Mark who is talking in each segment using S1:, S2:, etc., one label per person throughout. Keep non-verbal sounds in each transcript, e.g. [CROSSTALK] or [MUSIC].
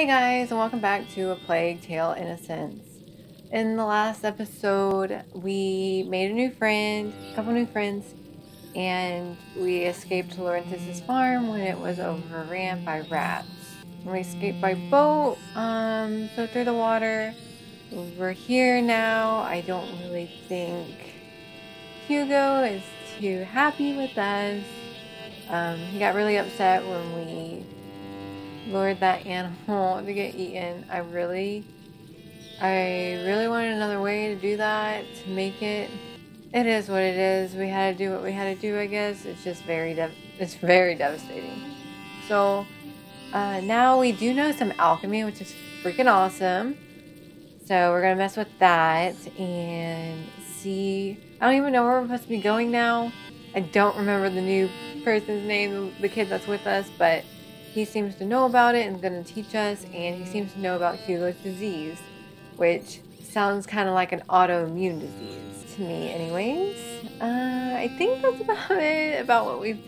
S1: Hey guys, and welcome back to A Plague Tale Innocence. In the last episode, we made a new friend, a couple new friends, and we escaped to Laurentius' farm when it was overran by rats. And we escaped by boat, um, so through the water. We're here now. I don't really think Hugo is too happy with us. Um, he got really upset when we lured that animal [LAUGHS] to get eaten. I really, I really wanted another way to do that to make it. It is what it is. We had to do what we had to do. I guess it's just very, it's very devastating. So uh, now we do know some alchemy, which is freaking awesome. So we're gonna mess with that and see. I don't even know where we're supposed to be going now. I don't remember the new person's name, the kid that's with us, but he seems to know about it and is going to teach us, and he seems to know about Hugo's disease, which sounds kind of like an autoimmune disease to me, anyways. Uh, I think that's [LAUGHS] about it, about what we've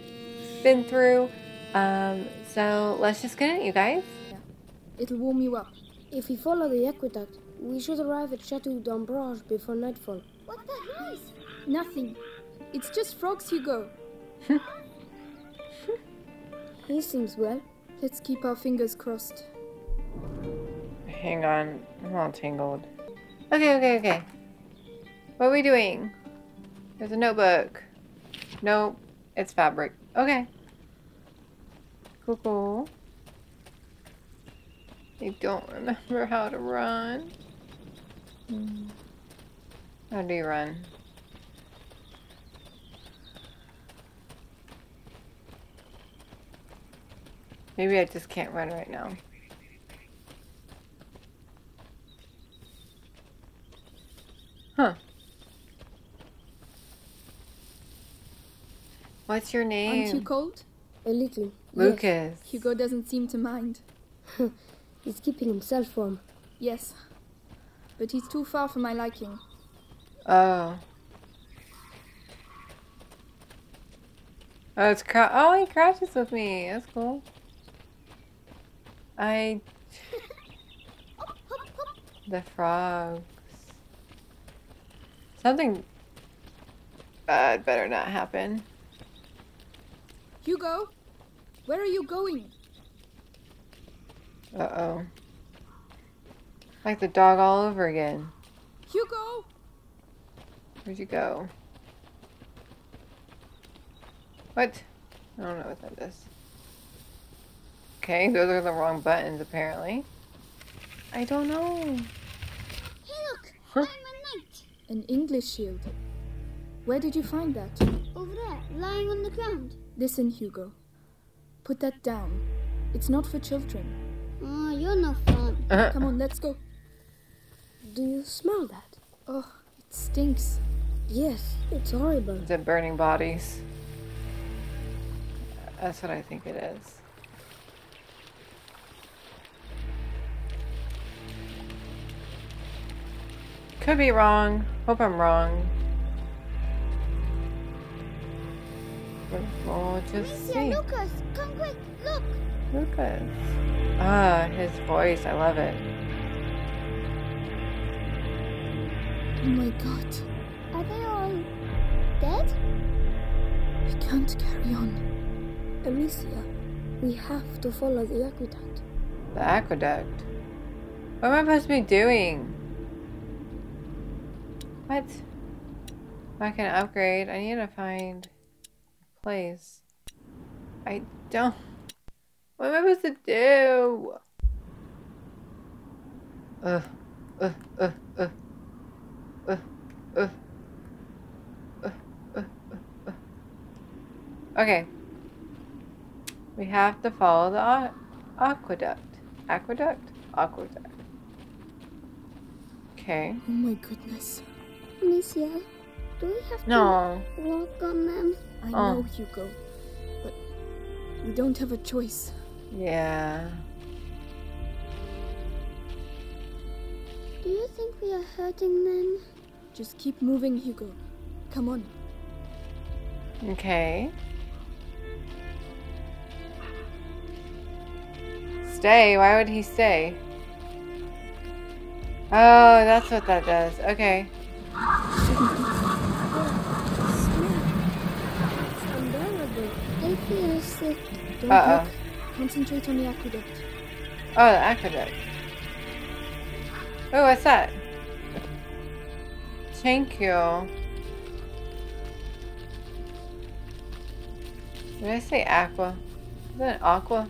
S1: been through. Um, so let's just get it, you guys.
S2: It'll warm you up. If we follow the aqueduct, we should arrive at Chateau d'Ombrage before nightfall.
S3: What the noise?
S4: Nothing. It's just frogs, Hugo. [LAUGHS]
S2: He seems well.
S4: Let's keep our fingers crossed.
S1: Hang on, I'm all tangled. Okay, okay, okay. What are we doing? There's a notebook. Nope, it's fabric. Okay. Cool, cool. I don't remember how to run. How do you run? Maybe I just can't run right now. Huh. What's your name?
S4: Aren't you cold?
S2: A little.
S1: Lucas.
S4: Hugo doesn't seem to mind. [LAUGHS]
S2: He's keeping himself warm.
S4: Yes. But he's too far for my liking.
S1: Oh. Oh, it's cra- Oh, he crashes with me. That's cool. I. [LAUGHS] the frogs. Something bad better not happen.
S4: Hugo, where are you going?
S1: Uh oh. Like the dog all over again.
S4: Hugo!
S1: Where'd you go? What? I don't know what that is. Okay, those are the wrong buttons apparently. I don't know.
S3: Hey, look!
S1: Huh?
S3: I'm a knight.
S4: An English shield. Where did you find that?
S3: Over there, lying on the ground.
S4: Listen, Hugo. Put that down. It's not for children.
S3: Oh, you're no fun. Uh-huh.
S4: Come on, let's go.
S2: Do you smell that?
S4: Oh, it stinks.
S2: Yes, it's horrible.
S1: Is it burning bodies? That's what I think it is. Could be wrong. Hope I'm wrong. But We'll just
S3: Amicia,
S1: see.
S3: Lucas, come quick, look.
S1: Lucas. Ah, his voice. I love it.
S4: Oh my god.
S3: Are they all dead?
S4: We can't carry on.
S2: Amicia, we have to follow the aqueduct.
S1: The aqueduct. What am I supposed to be doing? What? I can upgrade. I need to find a place. I don't. What am I supposed to do? Ugh. Ugh. Ugh. Ugh. Ugh. Ugh. Ugh. Ugh. Ugh. Okay. We have to follow the aqueduct. Aqueduct? Aqueduct. Okay.
S4: Oh my goodness.
S3: Amicia, do we have
S1: No.
S3: to walk on them?
S4: I
S1: Oh.
S4: know, Hugo. But we don't have a choice.
S1: Yeah.
S3: Do you think we are hurting them?
S4: Just keep moving, Hugo. Come on.
S1: Okay. stay. Why would he stay? Oh, that's what that does. Okay.
S2: It's unbearable.
S3: I feel sick.
S4: Don't
S1: Uh-oh.
S4: Concentrate on the aqueduct.
S1: Oh, the aqueduct. Oh, what's that? Thank you. Did I say aqua? Is that aqua?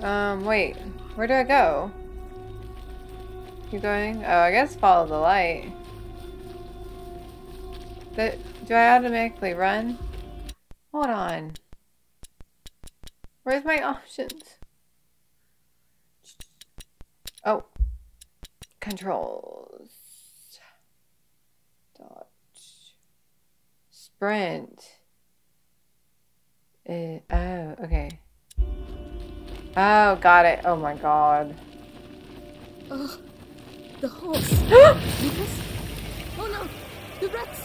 S1: Um, wait. Where do I go? You going? Oh, I guess follow the light. The, do I automatically run? Hold on. Where's my options? Oh. Controls. Dodge. Sprint. Uh, oh, okay. Oh, got it. Oh my god.
S4: Ugh. The horse. [GASPS] Lucas? Oh no! The rats!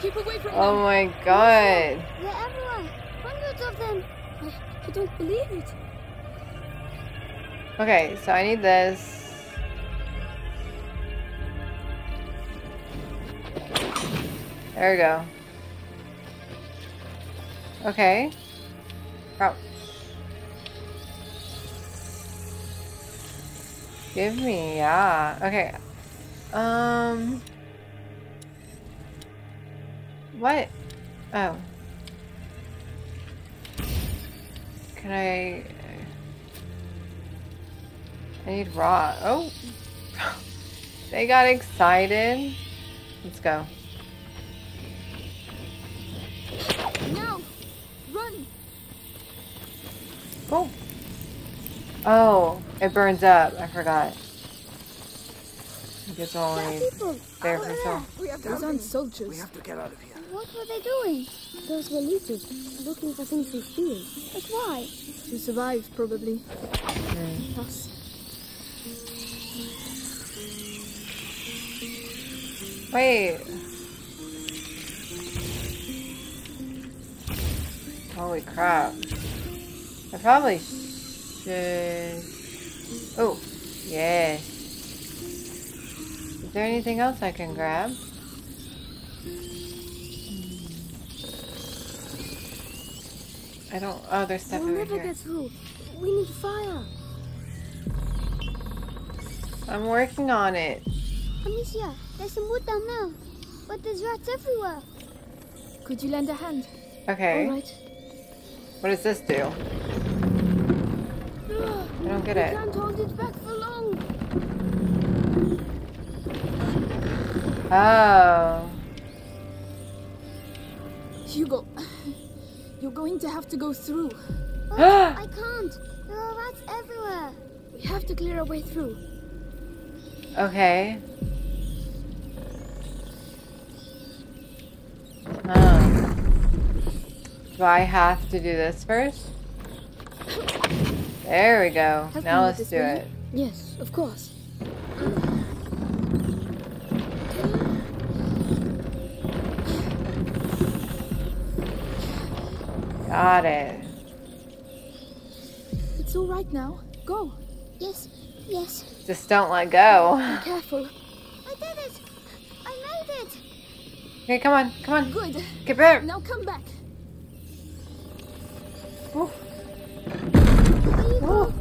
S4: Keep away from
S1: Oh
S4: them!
S1: my god.
S3: They're everywhere. Hundreds of them.
S2: I, I don't believe it.
S1: Okay, so I need this. There we go. Okay. Crouch. Give me, yeah. Okay. Um. What? Oh. Can I? I need raw. Oh. [LAUGHS] they got excited. Let's go.
S4: Now! Run!
S1: Oh. Oh, it burns up. I forgot. It's
S3: There are
S1: only
S3: people.
S1: there for
S3: there.
S1: some.
S4: We have Those aren't soldiers.
S5: We have to get out of here.
S3: What were they doing?
S2: Those were leeches, looking for things to steal.
S3: But why?
S4: To survive, probably.
S1: Hmm.
S4: Us.
S1: Wait. Holy crap. I probably should. Oh, yes. Is there anything else I can grab? I don't. Oh, there's stuff
S2: We'll
S1: over
S2: never
S1: here.
S2: get through. We need fire.
S1: I'm working on it.
S3: Amicia, there's some wood down there. But there's rats everywhere.
S4: Could you lend a hand?
S1: Okay.
S2: All right.
S1: What does this do? I don't get it.
S2: can't hold it back for long.
S1: Oh.
S4: Hugo, you're going to have to go through.
S3: But [GASPS] I can't. There are rats everywhere.
S2: We have to clear our way through.
S1: Okay. Um, do I have to do this first? There we go.
S2: Help
S1: now let's do
S2: this,
S1: it.
S2: Yes, of course.
S1: Got it.
S4: It's all right now. Go.
S3: Yes, yes.
S1: Just don't let go.
S2: Be careful.
S3: I did it. I made it.
S1: Okay, come on, come on.
S4: Good.
S1: Get back.
S4: Now come back.
S1: Ooh,
S3: There you go.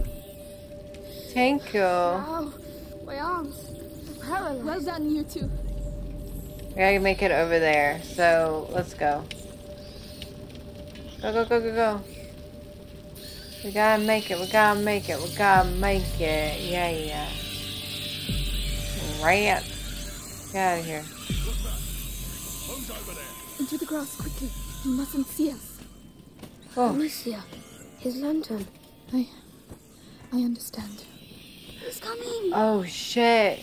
S1: Thank you.
S2: Ow, my arms. They're paralyzed.
S4: Well done, you two.
S1: We gotta make it over there. So let's go. Go, go, go, go, go. We gotta make it. We gotta make it. We gotta make it. Yeah, yeah. Rat. Get out of here.
S4: Into the grass quickly. You mustn't see us.
S1: Oh,
S2: Amicia, his lantern.
S4: I. Oh, I understand.
S3: He's coming.
S1: oh shit.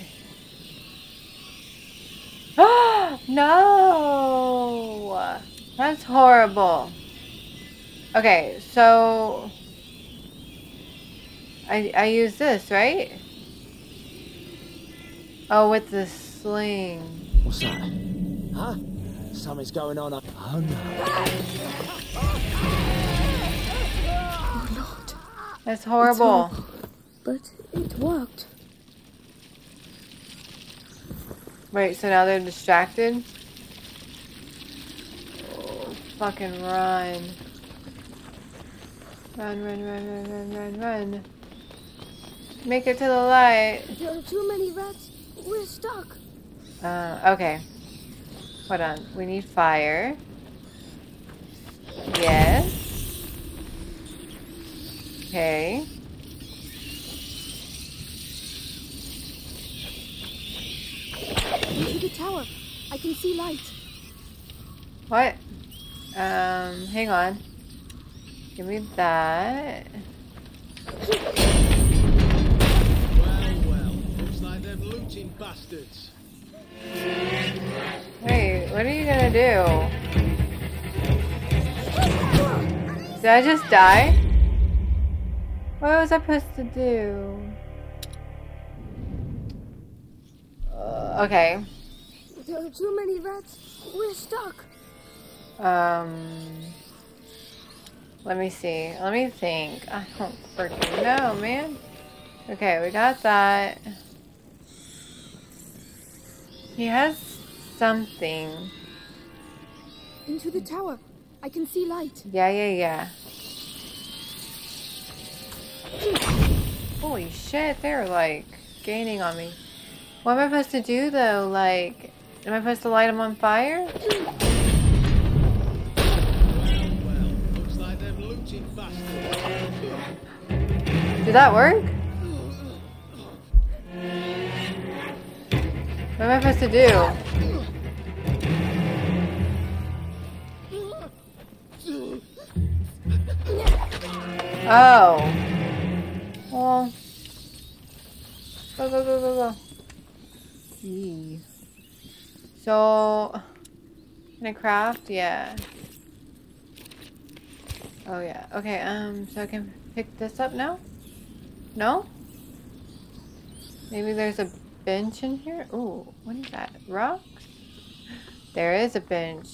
S1: Ah, no! That's horrible. Okay, so I I use this, right? Oh, with the sling.
S5: What's that? Huh? Something's going on up. Oh no.
S1: That's horrible.
S2: But it worked.
S1: Wait, so now they're distracted? Oh, fucking run. Run, run, run, run, run, run, run. Make it to the light.
S2: There are too many rats. We're stuck.
S1: Uh, okay. Hold on. We need fire. Yes. Okay.
S4: Into the tower. I can see light.
S1: What? Um, hang on. Give me that.
S5: Well, well. Looks like them looting bastards.
S1: Wait, what are you gonna do? Did I just die? What was I supposed to do? Uh, okay.
S2: There are too many rats. We're stuck.
S1: Um. Let me see. Let me think. I don't freaking know, man. Okay, we got that. He has something.
S4: Into the tower. I can see light.
S1: Yeah, yeah, yeah. Holy shit, they're like gaining on me. What am I supposed to do though? Like, am I supposed to light them on fire? Did that work? What am I supposed to do? Oh. Well. Go, go, go, go, go. Yee. So, can I craft? Yeah. Oh yeah. Okay, um, so I can pick this up now? No? Maybe there's a bench in here? Ooh, what is that? Rocks? There is a bench.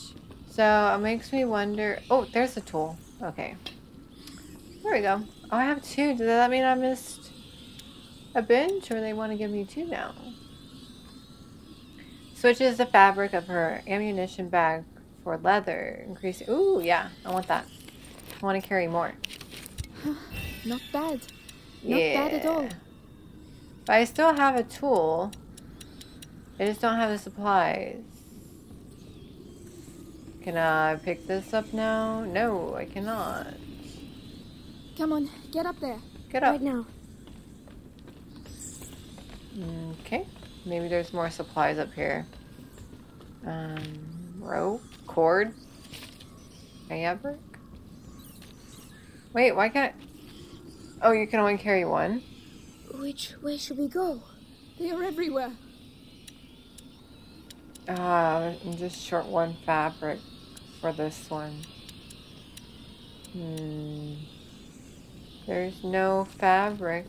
S1: So it makes me wonder. Oh, there's a tool. Okay. There we go. Oh, I have two. Does that mean I missed a bench or they want to give me two now? Switches the fabric of her ammunition bag for leather. Increase. Ooh, yeah. I want that. I want to carry more. [SIGHS]
S4: Not bad. Not bad at all.
S1: But I still have a tool. I just don't have the supplies. Can I pick this up now? No, I cannot.
S4: Come on, get up there.
S1: Get up.
S2: Right now.
S1: Okay. Maybe there's more supplies up here. Um, rope, cord, fabric. Wait, why can't? Oh, you can only carry one.
S2: Which way should we go?
S4: They are everywhere.
S1: Uh, I'm just short one fabric for this one. Hmm. There's no fabric.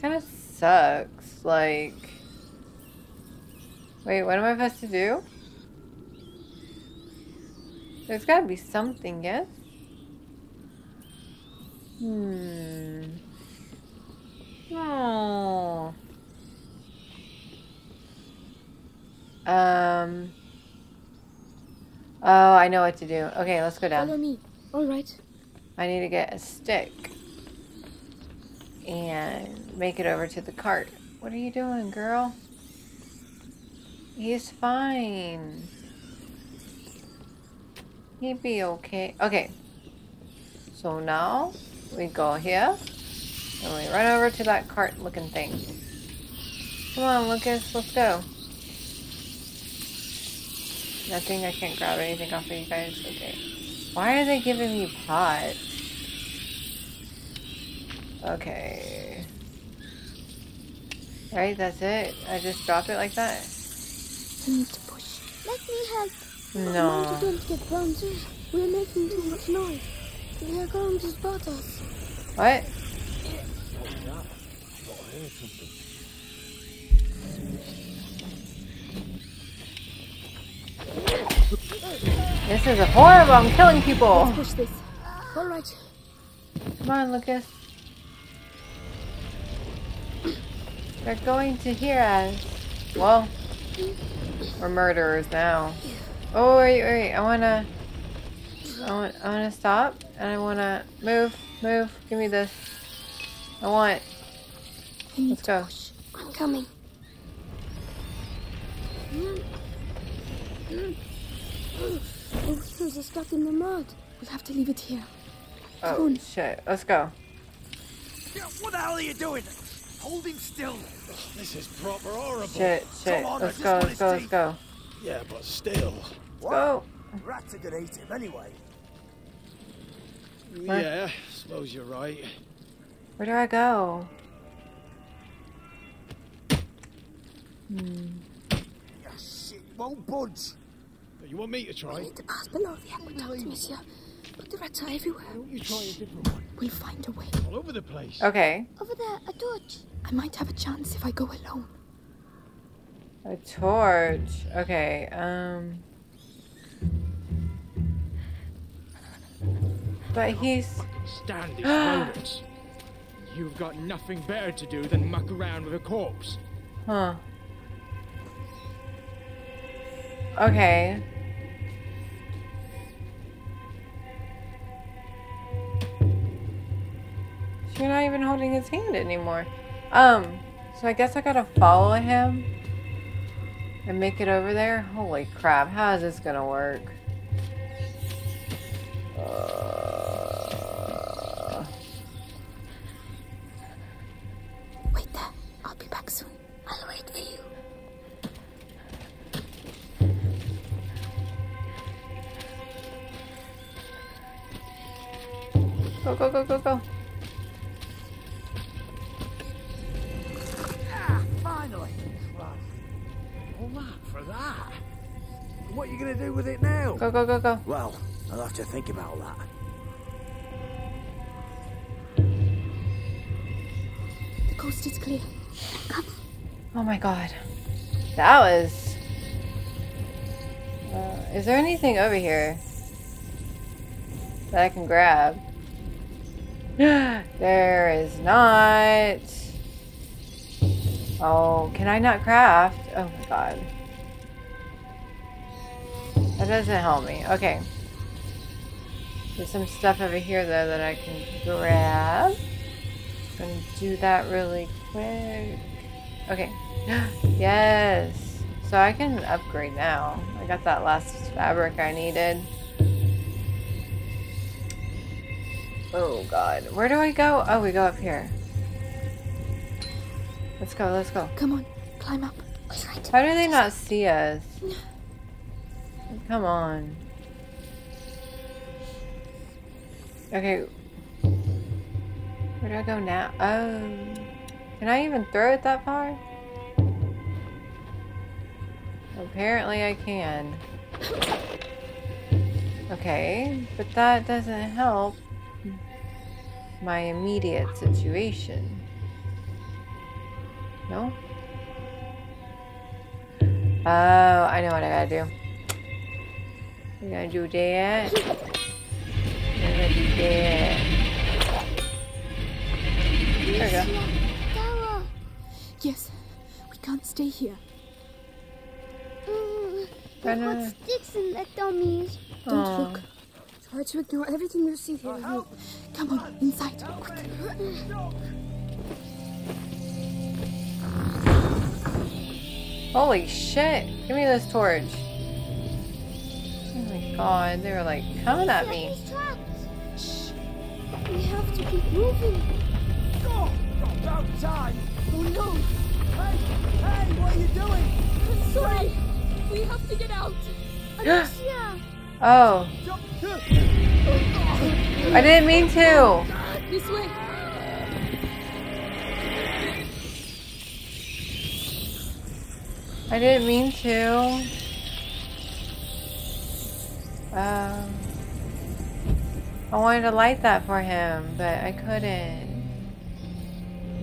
S1: Kind of sucks. Like. Wait, what am I supposed to do? There's gotta be something, yes? Hmm. Oh. Um. Oh, I know what to do. Okay, let's go down.
S4: Follow me.
S2: All right.
S1: I need to get a stick and make it over to the cart. What are you doing, girl? He's fine. He'd be okay. Okay. So now we go here and we run over to that cart looking thing. Come on, Lucas, let's go. Nothing, I can't grab anything off of you guys. Okay. Why are they giving me pots? Okay. Right, that's it? I just drop it like that?
S2: We need to push.
S3: Let me help.
S2: Mind you
S1: No.
S2: don't get bouncers. We're making too much noise. They're going to spot us.
S1: What? This is horrible. I'm killing people.
S4: Let's Push this.
S2: All right.
S1: Come on, Lucas. They're going to hear us. Well, we're murderers now. Oh wait, wait! I wanna, I want, I wanna stop, and I wanna move, move. Give me this. I want. Let's go.
S2: I'm coming. Mm. Mm. The wheels are stuck in the mud.
S4: We'll have to leave it here.
S1: Oh shit! Let's go.
S6: Yeah, What the hell are you doing? Holding still.
S5: This is proper horrible.
S1: Shit! Shit!
S6: on,
S1: Let's go! Let's go!
S6: wanna
S1: Let's go!
S5: Yeah, but still.
S1: Go!
S6: Rats are gonna eat him anyway.
S5: Yeah, suppose you're right.
S1: Where do I go? Hmm.
S6: Yeah, shit, won't budge.
S5: You want me to try?
S4: We Need to pass below the aqueduct, monsieur. But the rats are everywhere.
S5: Don't you try a different one?
S4: We'll find a way.
S5: All over the place.
S1: Okay.
S3: Over there, a torch.
S4: I might have a chance if I go alone.
S1: A torch. Okay. Um. But he's.
S7: Stand these rodents. [GASPS] You've got nothing better to do than muck around with a corpse.
S1: Huh. Okay. You're not even holding his hand anymore. Um, so I guess I gotta follow him and make it over there. Holy crap, how is this gonna work? Uh, go, go, go, go, go.
S6: Ah, finally. Right. All that for that. What are you gonna do with it now?
S1: Go, go, go, go.
S6: Well, I'll have to think about that.
S4: The coast is clear. Come.
S1: Oh my god. That was. Uh, is there anything over here that I can grab? [GASPS] there is not. Oh, can I not craft? Oh my god. That doesn't help me. Okay. There's some stuff over here though that I can grab. I'm Gonna do that really quick. Okay. [GASPS] yes. So I can upgrade now. I got that last fabric I needed. Oh god. Where do I go? Oh, we go up here. Let's go, let's go.
S4: Come on, climb up. Right.
S1: How do they not see us? Come on. Okay. Where do I go now? Oh. Can I even throw it that far? Apparently I can. Okay, but that doesn't help my immediate situation. No? Oh, I know what I gotta do. I gotta do that. I gotta do that. There we go.
S4: Yes, we can't stay here.
S3: Mm,
S1: know.
S3: put sticks in the dummies.
S4: Don't
S1: Aw.
S4: look. Try to ignore everything you see here. Oh, Come on, inside, quick.
S1: Holy shit! Give me this torch. Oh my god, they were like coming at me.
S3: Shh. We have to keep moving.
S6: Go! about time.
S4: Oh no!
S6: Hey, hey, what are you doing?
S4: I'm Sorry! We have to get out! [GASPS]
S3: Amicia.
S1: Oh, I didn't mean to.
S4: This way!
S1: I didn't mean to. Um, I wanted to light that for him, but I couldn't.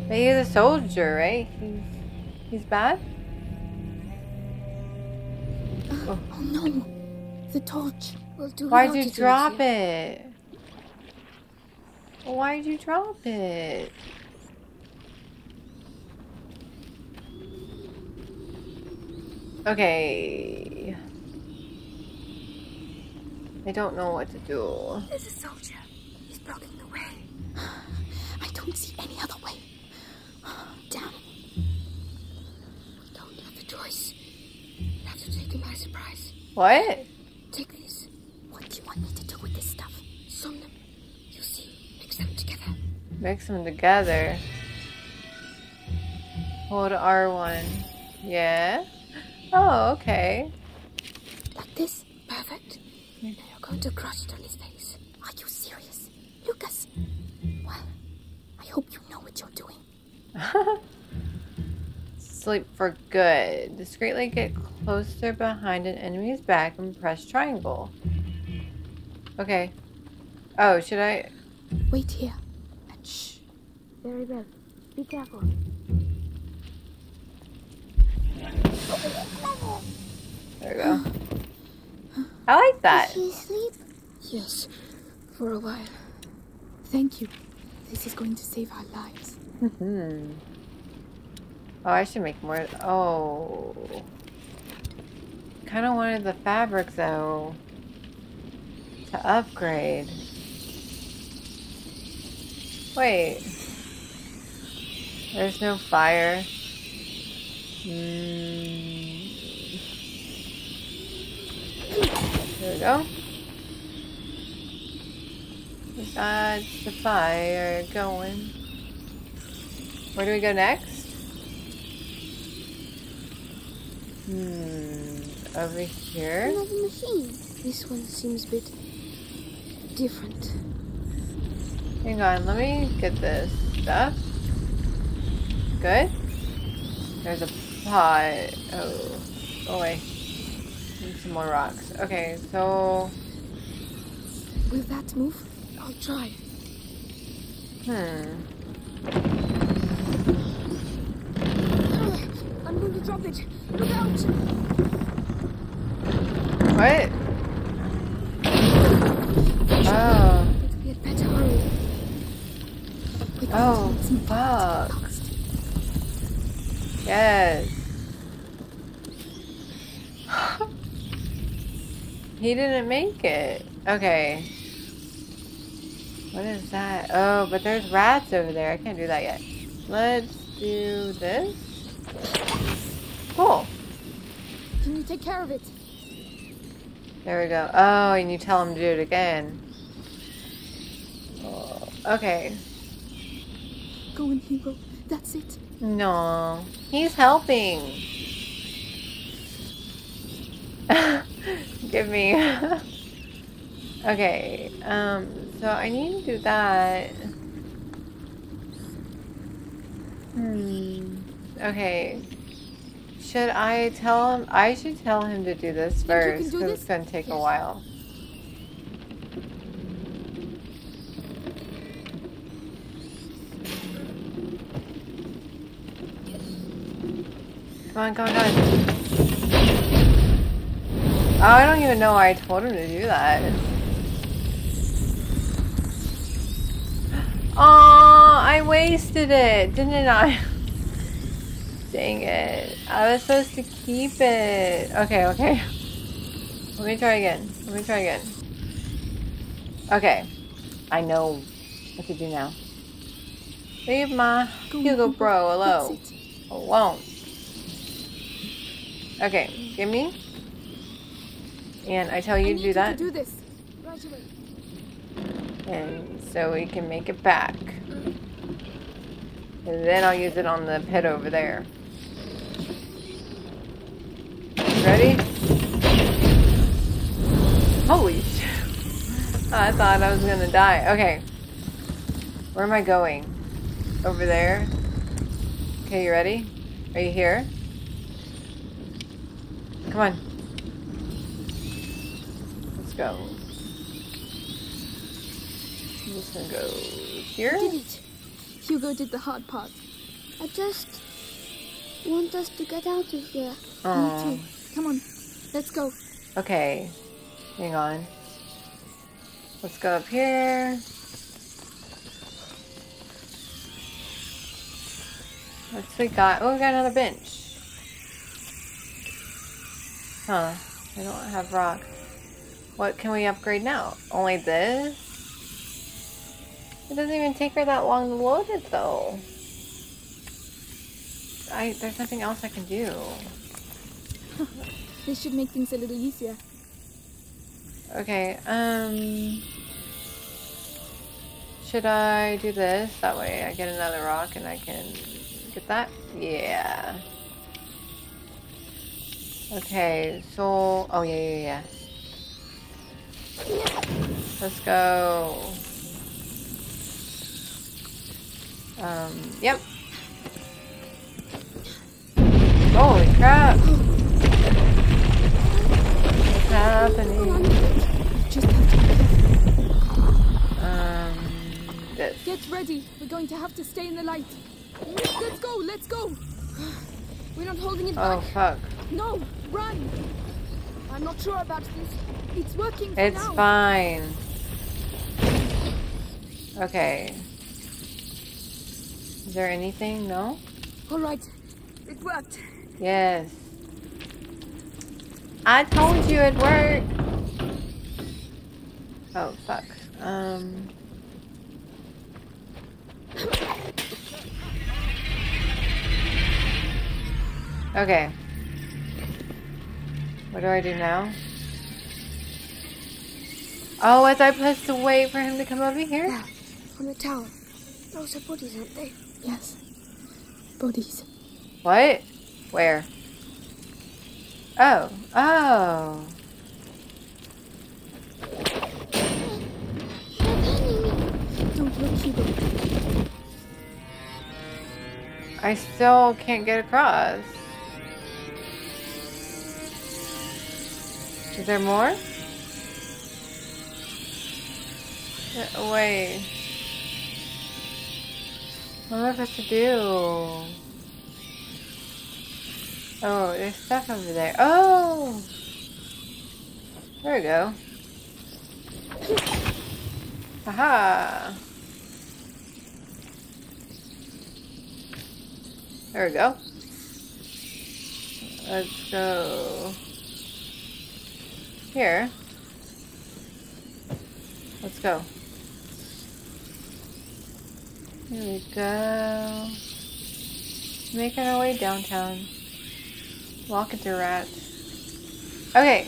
S1: But he's a soldier, right? He's he's bad.
S4: Oh no! The torch.
S2: We'll
S1: Why'd you drop it? Why'd you drop it? Okay. I don't know what to do.
S2: There's a soldier. He's blocking the way. I don't see any other way. Damn. We don't have a choice. We have to take him by surprise.
S1: What?
S2: Mix them together.
S1: Hold R1. Yeah? Oh, okay.
S2: Like this. Perfect. Now you're going to crush it on his face. Are you serious? Lucas? Well, I hope you know what you're doing. [LAUGHS]
S1: Sleep for good. Discreetly get closer behind an enemy's back and press triangle. Okay. Oh, should I?
S2: Wait here. And shh. Very well. Be careful.
S1: There we go. I like that.
S3: Is he asleep?
S2: Yes, for a while. Thank you. This is going to save our lives.
S1: Hmm. Oh, I should make more. Oh. Kind of wanted the fabric though. To upgrade. Wait. There's no fire. Hmm. There we go. Besides the fire going. Where do we go next? Hmm. Over here?
S3: Another machine.
S2: This one seems a bit different.
S1: Hang on, let me get this stuff. Good. There's a pot. Oh, go away. Need some more rocks. Okay, so
S2: Will that move? I'll try.
S1: hmm.
S2: I'm going to drop it. Look out!
S1: What? Oh.
S2: But we had better hurry. We can't
S1: Oh, fuck. Yes. he didn't make it. Okay. What is that? Oh, but there's rats over there. I can't do that yet. Let's do this. Cool.
S2: Can you take care of it?
S1: There we go. Oh, and you tell him to do it again. Oh, okay.
S2: Go in, Hugo. That's it.
S1: No, he's helping. [LAUGHS] Give me. [LAUGHS] okay, um, so I need to do that. Hmm. Okay. Should I tell him? I should tell him to do this
S2: Think you can
S1: first because it's gonna take a while. Come on, come on, come on. Oh, I don't even know why I told him to do that. [GASPS] Oh, I wasted it, didn't I? [LAUGHS] Dang it. I was supposed to keep it. Okay, okay. Let me try again. Let me try again. Okay. I know what to do now. Leave my
S2: Go,
S1: Hugo. bro alone. Alone. Okay, give me. And I tell
S2: I
S1: you to do that.
S2: to do this. Right away.
S1: And so we can make it back. And then I'll use it on the pit over there. Ready? Holy [LAUGHS] shit. I thought I was gonna die. Okay. Where am I going? Over there? Okay, you ready? Are you here? Come on. Let's go. I'm just gonna go here.
S2: Did it. Hugo did the hard part.
S3: I just want us to get out of here.
S1: Aww.
S2: Me too. Come on, let's go.
S1: Okay, hang on. Let's go up here. What's we got? Oh, we got another bench. Huh. I don't have rock. What can we upgrade now? Only this? It doesn't even take her that long to load it though. I there's nothing else I can do. [LAUGHS]
S4: This should make things a little easier.
S1: Okay, um should I do this? That way I get another rock and I can get that? Yeah. Okay, so oh yeah yeah yeah. Let's go. Um, yep. Holy crap! What's happening? Um, this.
S4: Get ready. We're going to have to stay in the light. Let's go. Let's go. We're not holding it
S1: Oh
S4: back.
S1: fuck.
S4: No, run. I'm not sure about this. It's working for
S1: It's
S4: now.
S1: fine. Okay. Is there anything? No?
S4: All right. It worked.
S1: Yes. I told you it worked. Oh fuck. Um. Okay. What do I do now? Oh, was I supposed to wait for him to come over here?
S2: There, on the tower. Those are bodies, aren't they?
S4: Yes. Bodies.
S1: What? Where? Oh. Oh.
S4: Don't look, Hugo.
S1: I still can't get across. Is there more? Uh, Get away. What am I supposed to do? Oh, there's stuff over there. Oh! There we go. Aha! There we go. Let's go here. Let's go. Here we go. Making our way downtown. Walking through rats. Okay.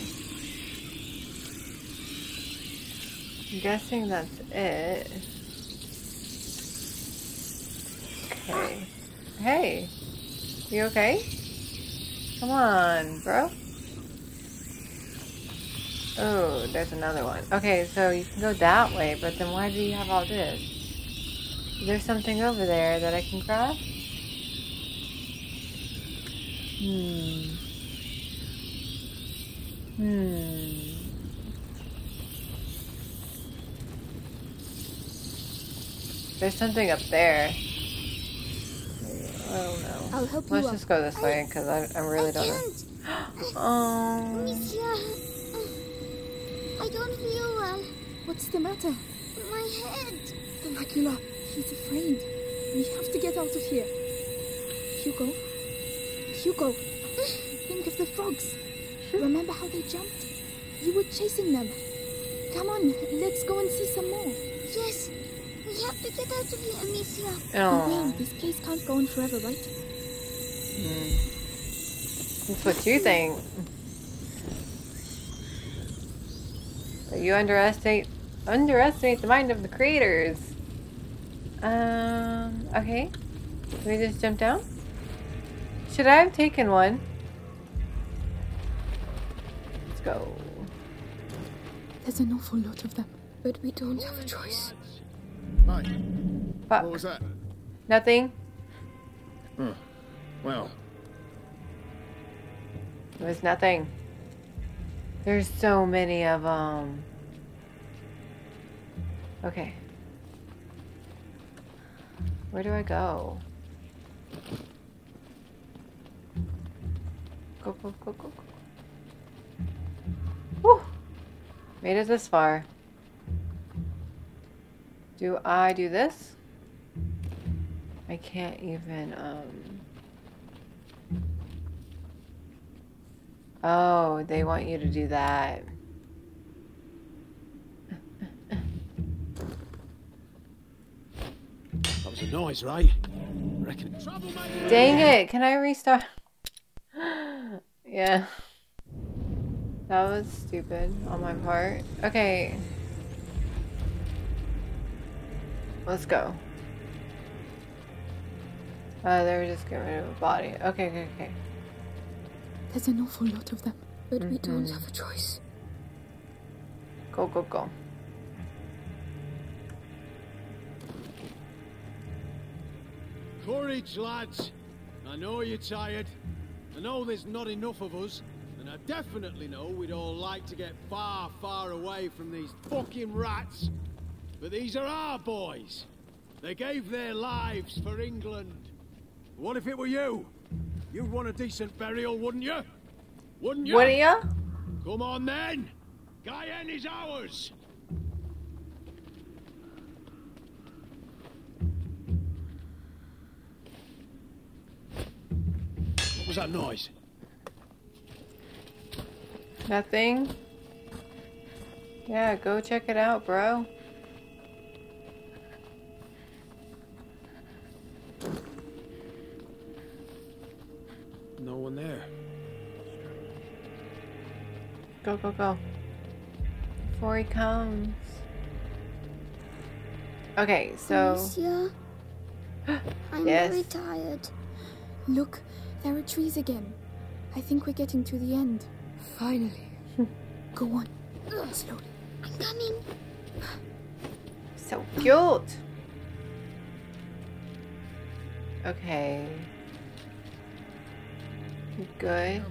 S1: I'm guessing that's it. Okay. Hey. You okay? Come on, bro. Oh, there's another one. Okay, so you can go that way, but then why do you have all this? Is there something over there that I can grab? Hmm. Hmm. There's something up there. I don't know.
S4: I'll help
S1: Let's
S4: up.
S1: just go this way because I, I really don't know. Oh. [GASPS]
S3: Amicia, I don't feel well.
S4: What's the matter?
S3: My head.
S4: Dracula, he's afraid. We have to get out of here. Hugo? Hugo, think of the frogs. Remember how they jumped? You were chasing them. Come on, let's go and see some more.
S3: Yes, we have to get out of here, Amicia.
S1: Oh.
S4: oh well, this case can't go on forever, right? Hmm.
S1: That's what you think. But you underestimate underestimate the mind of the creators. Um. Okay. Can we just jump down? Should I have taken one? Let's go.
S4: There's an awful lot of them.
S2: But we don't have a choice.
S8: Hi.
S1: Fuck.
S8: What was that?
S1: Nothing.
S8: Well,
S1: It was nothing. There's so many of them. Okay. Where do I go? Go, go, go, go, go. Whew. Made it this far. Do I do this? I can't even, um... Oh, they want you to do that.
S6: That was a noise, right? Reckon it. Troublemaker!
S1: Dang it, can I restart? [GASPS] yeah. That was stupid on my part. Okay. Let's go. Uh, they were just getting rid of a body. Okay, okay, okay.
S4: There's an awful lot of them.
S2: But we don't
S1: Mhm.
S2: have a choice.
S1: Go, go, go.
S5: Courage, lads. I know you're tired. I know there's not enough of us. And I definitely know we'd all like to get far, far away from these fucking rats. But these are our boys. They gave their lives for England. What if it were you? You'd want a decent burial, wouldn't you? Wouldn't you?
S1: What are ya?
S5: Come on then. Guyenne is ours. What was that noise?
S1: Nothing? Yeah, go check it out, bro.
S5: No one there.
S1: Go, go, go. Before he comes. Okay, so. [GASPS]
S3: I'm
S1: Yes.
S3: very tired.
S4: Look, there are trees again. I think we're getting to the end.
S2: Finally. [LAUGHS]
S4: Go on. Slowly.
S3: I'm coming.
S1: So cute. Okay. Good?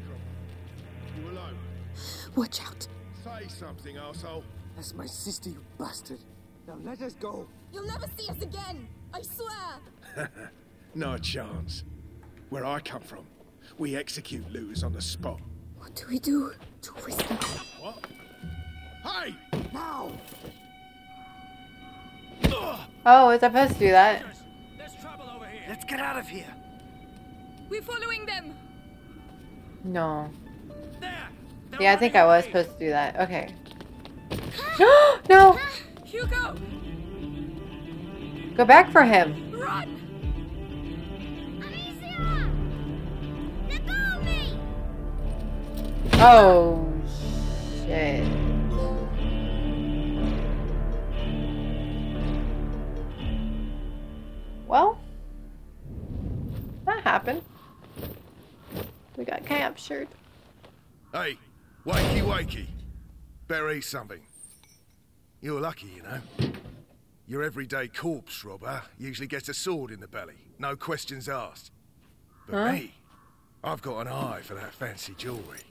S6: You alone?
S4: Watch out.
S6: Say something, arsehole.
S8: That's my sister, you bastard. Now let us go.
S2: You'll never see us again. I swear. [LAUGHS]
S6: No chance. Where I come from, we execute looters on the spot.
S4: What do we do? Too risky.
S6: What? Hey!
S8: Now!
S1: Oh, was I supposed to do that?
S5: There's trouble over here.
S8: Let's get out of here.
S2: We're following them.
S1: No.
S5: There.
S1: Yeah, I think I was supposed to do that. Okay. [GASPS] no!
S2: Hugo,
S1: Go back for him.
S2: run!
S3: Amicia! Let go of me!
S1: Oh, shit. Well, that happened. We got captured.
S6: Hey, wakey wakey. Bury something. You're lucky, you know. Your everyday corpse robber usually gets a sword in the belly, no questions asked. But
S1: Huh?
S6: me, I've got an eye for that fancy jewellery.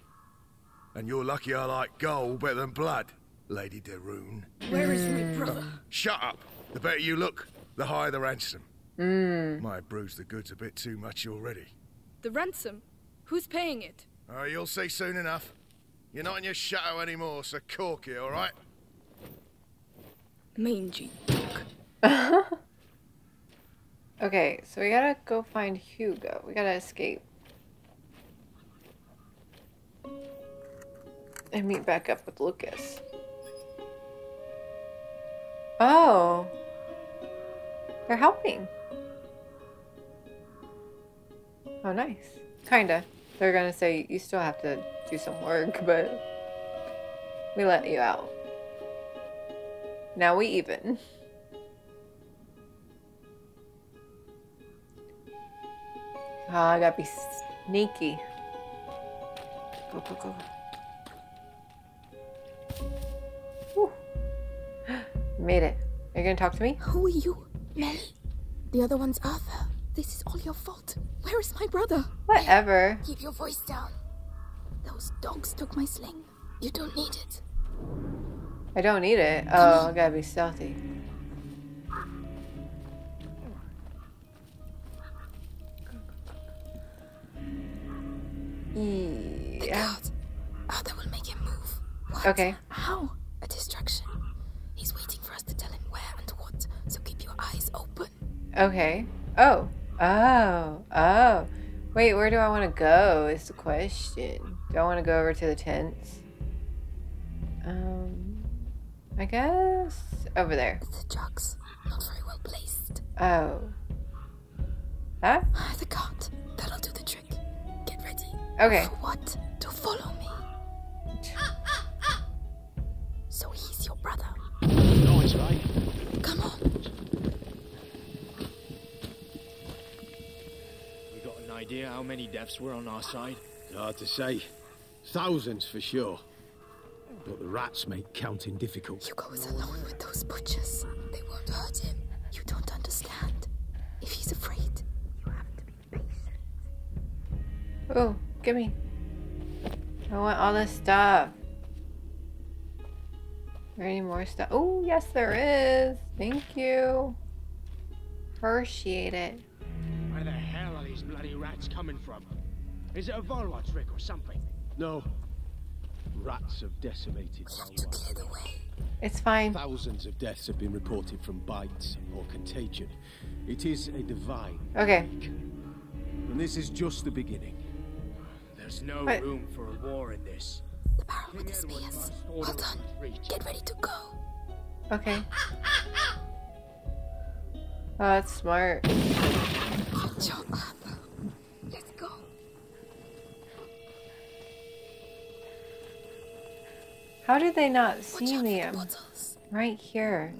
S6: And you're lucky I like gold better than blood, Lady de Rune.
S2: Where is my brother? Hmm.
S6: Shut up! The better you look, the higher the ransom.
S1: Mmm.
S6: Might have bruised the goods a bit too much already.
S2: The ransom. Who's paying it?
S6: Oh, you'll see soon enough. You're not in your shadow anymore, so cork it, all right?
S2: Mangy. [LAUGHS]
S1: Okay, so we gotta go find Hugo. We gotta escape. And meet back up with Lucas. Oh. They're helping. Oh, nice. Kinda. They're gonna say you still have to do some work, but we let you out. Now we even. Oh, I gotta be sneaky. Go, go, go. Whew. [GASPS] Made it. Are you gonna talk to me?
S4: Who are you? Melly? The other one's Arthur. This is all your fault. Where is my brother?
S1: Whatever.
S2: Keep your voice down.
S4: Those dogs took my sling.
S2: You don't need it.
S1: I don't need it. Oh, I gotta be stealthy.
S2: The
S1: Yeah.
S2: guard. Arthur oh, will make him move. What?
S1: Okay.
S4: How?
S2: A distraction. He's waiting for us to tell him where and what, so keep your eyes open.
S1: Okay. Oh. Oh, oh. Wait, where do I want to go is the question. Do I want to go over to the tents? Um, I guess over there.
S4: The jugs, not very well placed.
S1: Oh. Huh?
S4: Ah, The cart, that'll do the trick. Get ready.
S1: Okay.
S4: For what? To follow me. [SIGHS] So he's your brother.
S5: Nice, right?
S4: Come on.
S7: We got an idea how many deaths were on our side?
S5: Hard to say. Thousands for sure. But the rats make counting difficult.
S4: Hugo is alone with those butchers. They won't hurt him. You don't understand. If he's afraid, you have to be patient.
S1: Oh, give me. I want all this stuff. there any more stuff? Oh, yes, there is. Thank you. Appreciate it.
S7: These bloody rats coming from? Is it a Valois trick or something?
S5: No. Rats have decimated
S4: We have to
S5: Valois.
S4: clear the way.
S1: It's fine.
S5: Thousands of deaths have been reported from bites or contagion. It is a divine.
S1: Okay.
S5: And this is just the beginning.
S7: There's no
S1: But-
S7: room for a war in this.
S4: The barrel with the
S7: Edward
S4: spears.
S7: must
S4: Well done. Get ready to go.
S1: Okay. [LAUGHS] Oh, that's smart. How did they not see me? I'm right here.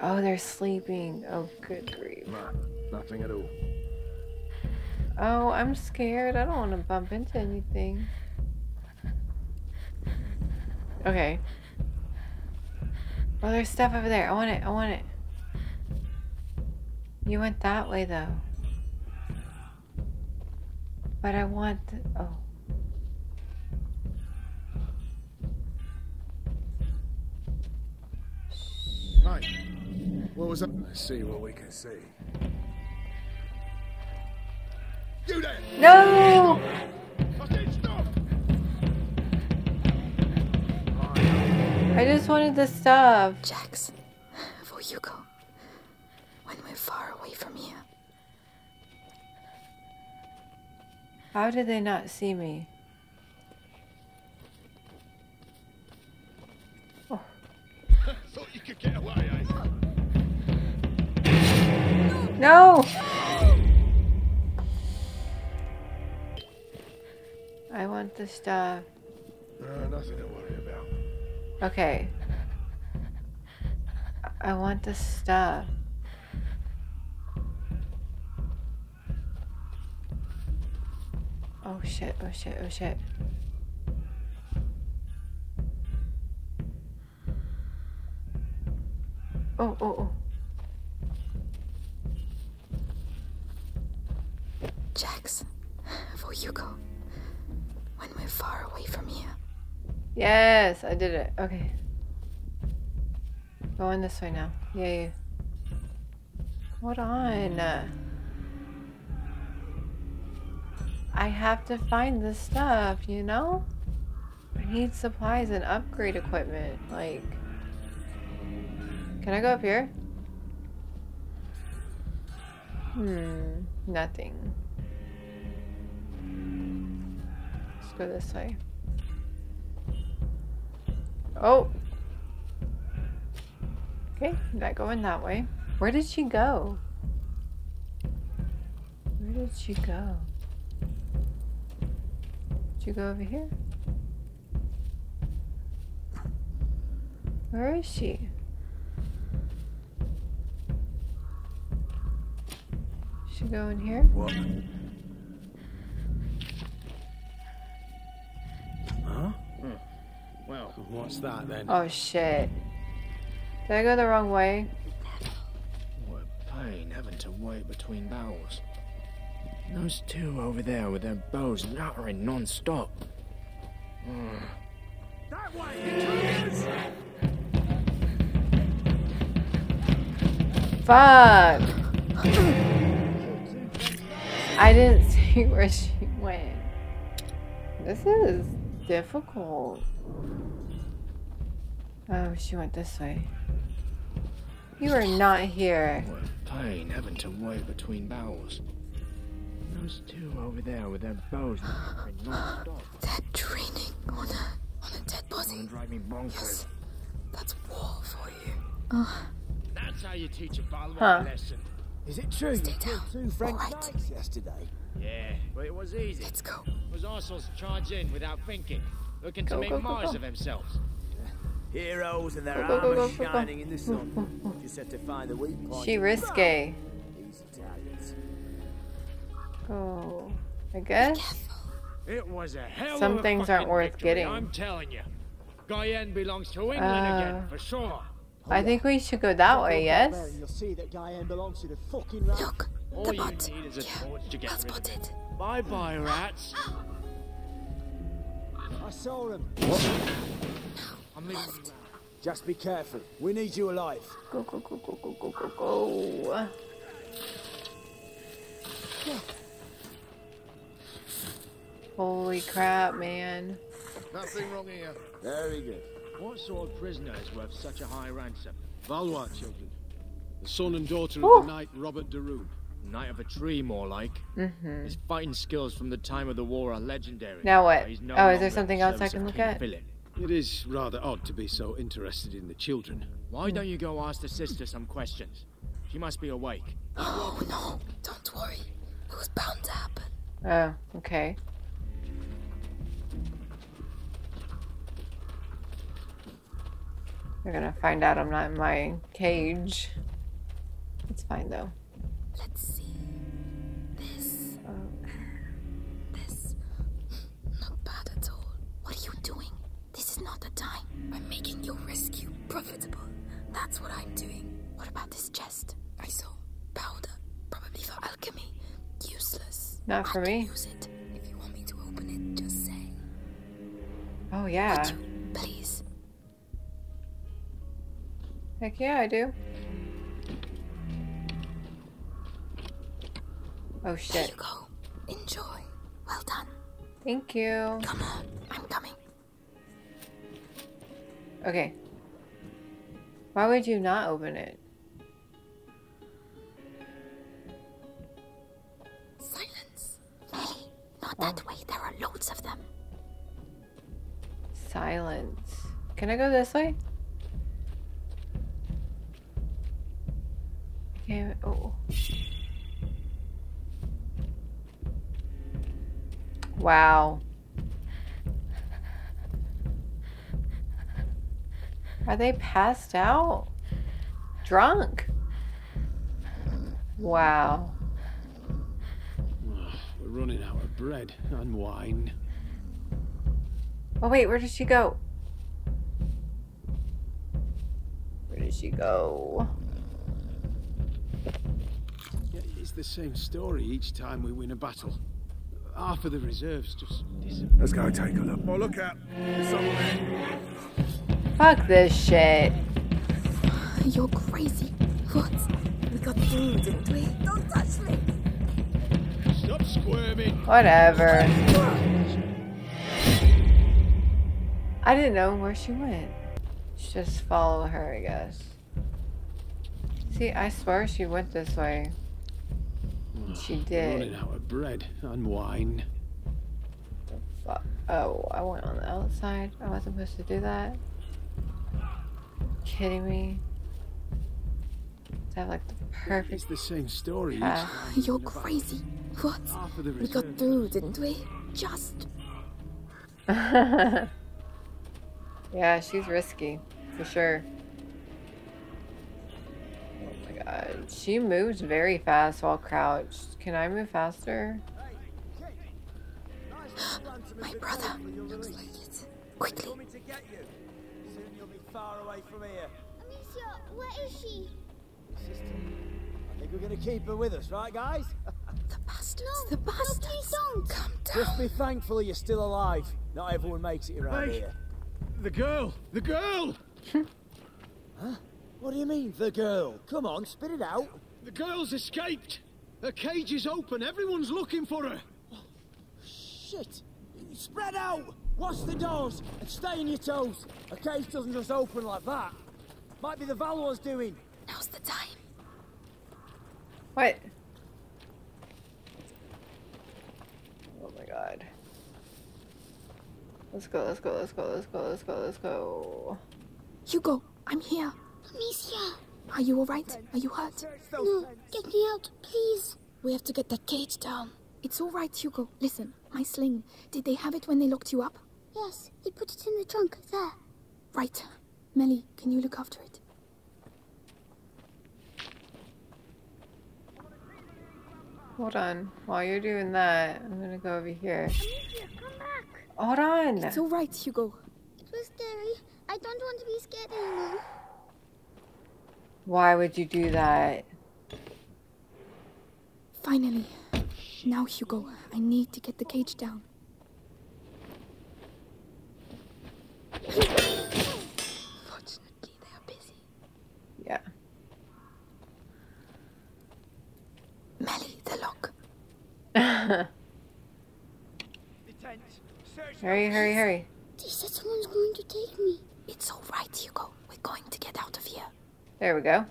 S1: Oh, they're sleeping. Oh, good grief.
S6: Nah, nothing at all.
S1: Oh, I'm scared. I don't want to bump into anything. Okay. Oh, there's stuff over there. I want it. I want it. You went that way, though. But I want. Oh.
S6: Hey, what was that? Let's see what we can see. You there!
S1: No!
S6: I said stop!
S1: I just wanted the stuff.
S4: Jax, for Hugo. When we're far away from here.
S1: How did they not see me?
S6: Thought you could get away, eh?
S1: No! I want the stuff.
S6: Uh, nothing to worry about.
S1: Okay. I- I want the stuff. Oh shit, oh shit, oh shit. Oh, oh, oh.
S4: Jax, for Hugo. When we're far away from here.
S1: Yes, I did it. Okay. Going this way now. Yeah, yeah. Hold on. I have to find the stuff, you know? I need supplies and upgrade equipment. Like, can I go up here? Hmm, nothing. Let's go this way. Oh. Okay, not going that way. Where did she go? Where did she go? Did you go over here? Where is she? She go in here?
S6: What? Huh?
S5: Well, what's that then?
S1: Oh shit. Did I go the wrong way?
S7: What a pain having to wait between battles. Those two over there with their bows nattering non-stop. Mm.
S5: That way!
S1: Fuck! [LAUGHS] I didn't [LAUGHS] see where she went. This is difficult. Oh, she went this way. You are not here.
S7: What a pain having to wait between battles. Those two over there with their bows nattering.
S4: They're [GASPS] training on a on a dead
S7: Gonna
S4: body.
S7: drive me bonkers.
S4: That's war for you.
S7: That's how you teach a Balrog
S1: Huh.
S7: lesson.
S8: Is it true you
S4: Stay
S8: killed
S4: down.
S8: two French
S4: All right.
S8: knights yesterday?
S7: Yeah, but it was easy.
S4: Let's go.
S7: was Arsenal's charge in without thinking, looking to make
S1: go, go,
S7: Mars
S1: go.
S7: of themselves.
S8: Heroes and their
S1: Go, go, go,
S8: armor
S1: go, go, go.
S8: shining in the sun. Just have to find the weak point.
S1: She risque. Oh, I guess.
S7: It was a hell
S1: Some
S7: of a
S1: things aren't worth
S7: victory,
S1: getting.
S7: I'm telling you. Guyenne belongs to England
S1: Uh,
S7: again, for sure.
S1: I think we should go that way, yes?
S8: And you'll see that Guyenne belongs to the fucking.
S4: Look, the bot.
S7: need is a
S4: Yeah,
S7: torch to get
S4: well
S7: it.
S4: spotted.
S7: Bye bye, rats. [GASPS]
S8: I saw him.
S7: I'm leaving you out.
S8: Just be careful. We need you alive.
S1: Go, go, go, go, go, go, go, go. Holy crap, man.
S6: Nothing wrong here.
S8: Very good.
S7: What sort of prisoner is worth such a high ransom?
S5: Valois children. The son and daughter
S1: Ooh.
S5: of the knight Robert de Rune.
S7: Knight of a tree, more like.
S1: Mm-hmm.
S7: His fighting skills from the time of the war are legendary.
S1: Now what?
S7: no
S1: Oh, is there something else I can look at?
S7: Philip.
S5: It is rather odd to be so interested in the children.
S7: Why don't you go ask the sister some questions? She must be awake. [GASPS]
S4: Oh no, don't worry. It was bound to happen.
S1: Oh, okay. They're gonna find out I'm not in my cage. It's fine though.
S4: Let's see. This,
S1: Oh,
S4: this. Not bad at all. What are you doing? This is not the time. I'm making your rescue profitable. That's what I'm doing. What about this chest? I saw powder, probably for alchemy. Useless.
S1: Not for me.
S4: Use it. If you want me to open it, just say.
S1: Oh yeah.
S4: Would you, please?
S1: Heck yeah, I do. Oh
S4: There
S1: shit.
S4: you go. Enjoy. Well done.
S1: Thank you.
S4: Come on, I'm coming.
S1: Okay. Why would you not open it?
S4: Silence. Hey, not that way. There are loads of them.
S1: Silence. Can I go this way? Okay. Oh. Wow. Are they passed out? Drunk? Wow.
S5: We're running out of bread and wine.
S1: Oh wait, where did she go? Where did she go?
S5: Yeah, It's the same story each time we win a battle. Half of the reserves just disappear.
S6: Let's go take a look. Oh, look out. There's someone there.
S1: Fuck this shit.
S4: You're crazy. What? We got through, didn't we? Don't touch me.
S5: Stop squirming!
S1: Whatever. I didn't know where she went. Just follow her, I guess. See, I swear she went this way. She
S5: oh,
S1: did.
S5: running out of bread and wine.
S1: Fu- Oh, I went on the outside. I wasn't supposed to do that. Kidding me? To have like the perfect.
S5: It's the same story each
S1: path.
S5: time we
S4: You're
S5: win a battle.
S4: crazy. What?
S5: Half of the
S4: We got through, didn't we? Just. [LAUGHS]
S1: yeah, she's risky for sure. My god, she moves very fast while crouched. Can I move faster? [GASPS]
S4: My brother. Looks like it. Quickly.
S8: Coming to get you. Soon you'll be far away from here.
S3: Amicia, where is she?
S8: Sister, I think we're gonna keep her with us, right, guys?
S4: The bastards.
S3: No,
S4: the
S3: no,
S4: bastards.
S3: please don't.
S4: Calm
S8: Just be thankful you're still alive. Not everyone makes it around
S5: Hey.
S8: here.
S5: The girl! The girl!
S8: What do you mean, the girl? Come on, spit it out.
S5: The girl's escaped! Her cage is open. Everyone's looking for her.
S8: Oh, shit! Spread out! Watch the doors and stay on your toes. A cage doesn't just open like that. Might be the Valois doing.
S4: Now's the time.
S1: What? Oh my god. Let's go, let's go, let's go, let's go, let's go, let's go.
S4: Hugo, I'm here.
S3: Amicia!
S4: Are you alright? Are you hurt?
S3: No, get me out, please.
S4: We have to get that cage down. It's alright, Hugo. Listen, my sling. Did they have it when they locked you up?
S3: Yes, they put it in the trunk, there.
S4: Right. Melly, can you look after it?
S1: Hold on. While you're doing that, I'm gonna go over here.
S3: Amicia, come back.
S1: Hold on!
S4: It's alright, Hugo.
S3: It was scary. I don't want to be scared anymore.
S1: Why would you do that?
S4: Finally. Now, Hugo, I need to get the cage down.
S2: Fortunately, they are busy.
S1: Yeah.
S4: Melly, the lock. [LAUGHS]
S1: hurry, hurry, hurry.
S3: They said someone's going to take me.
S4: It's alright, Hugo. We're going to get out of here.
S1: There we go.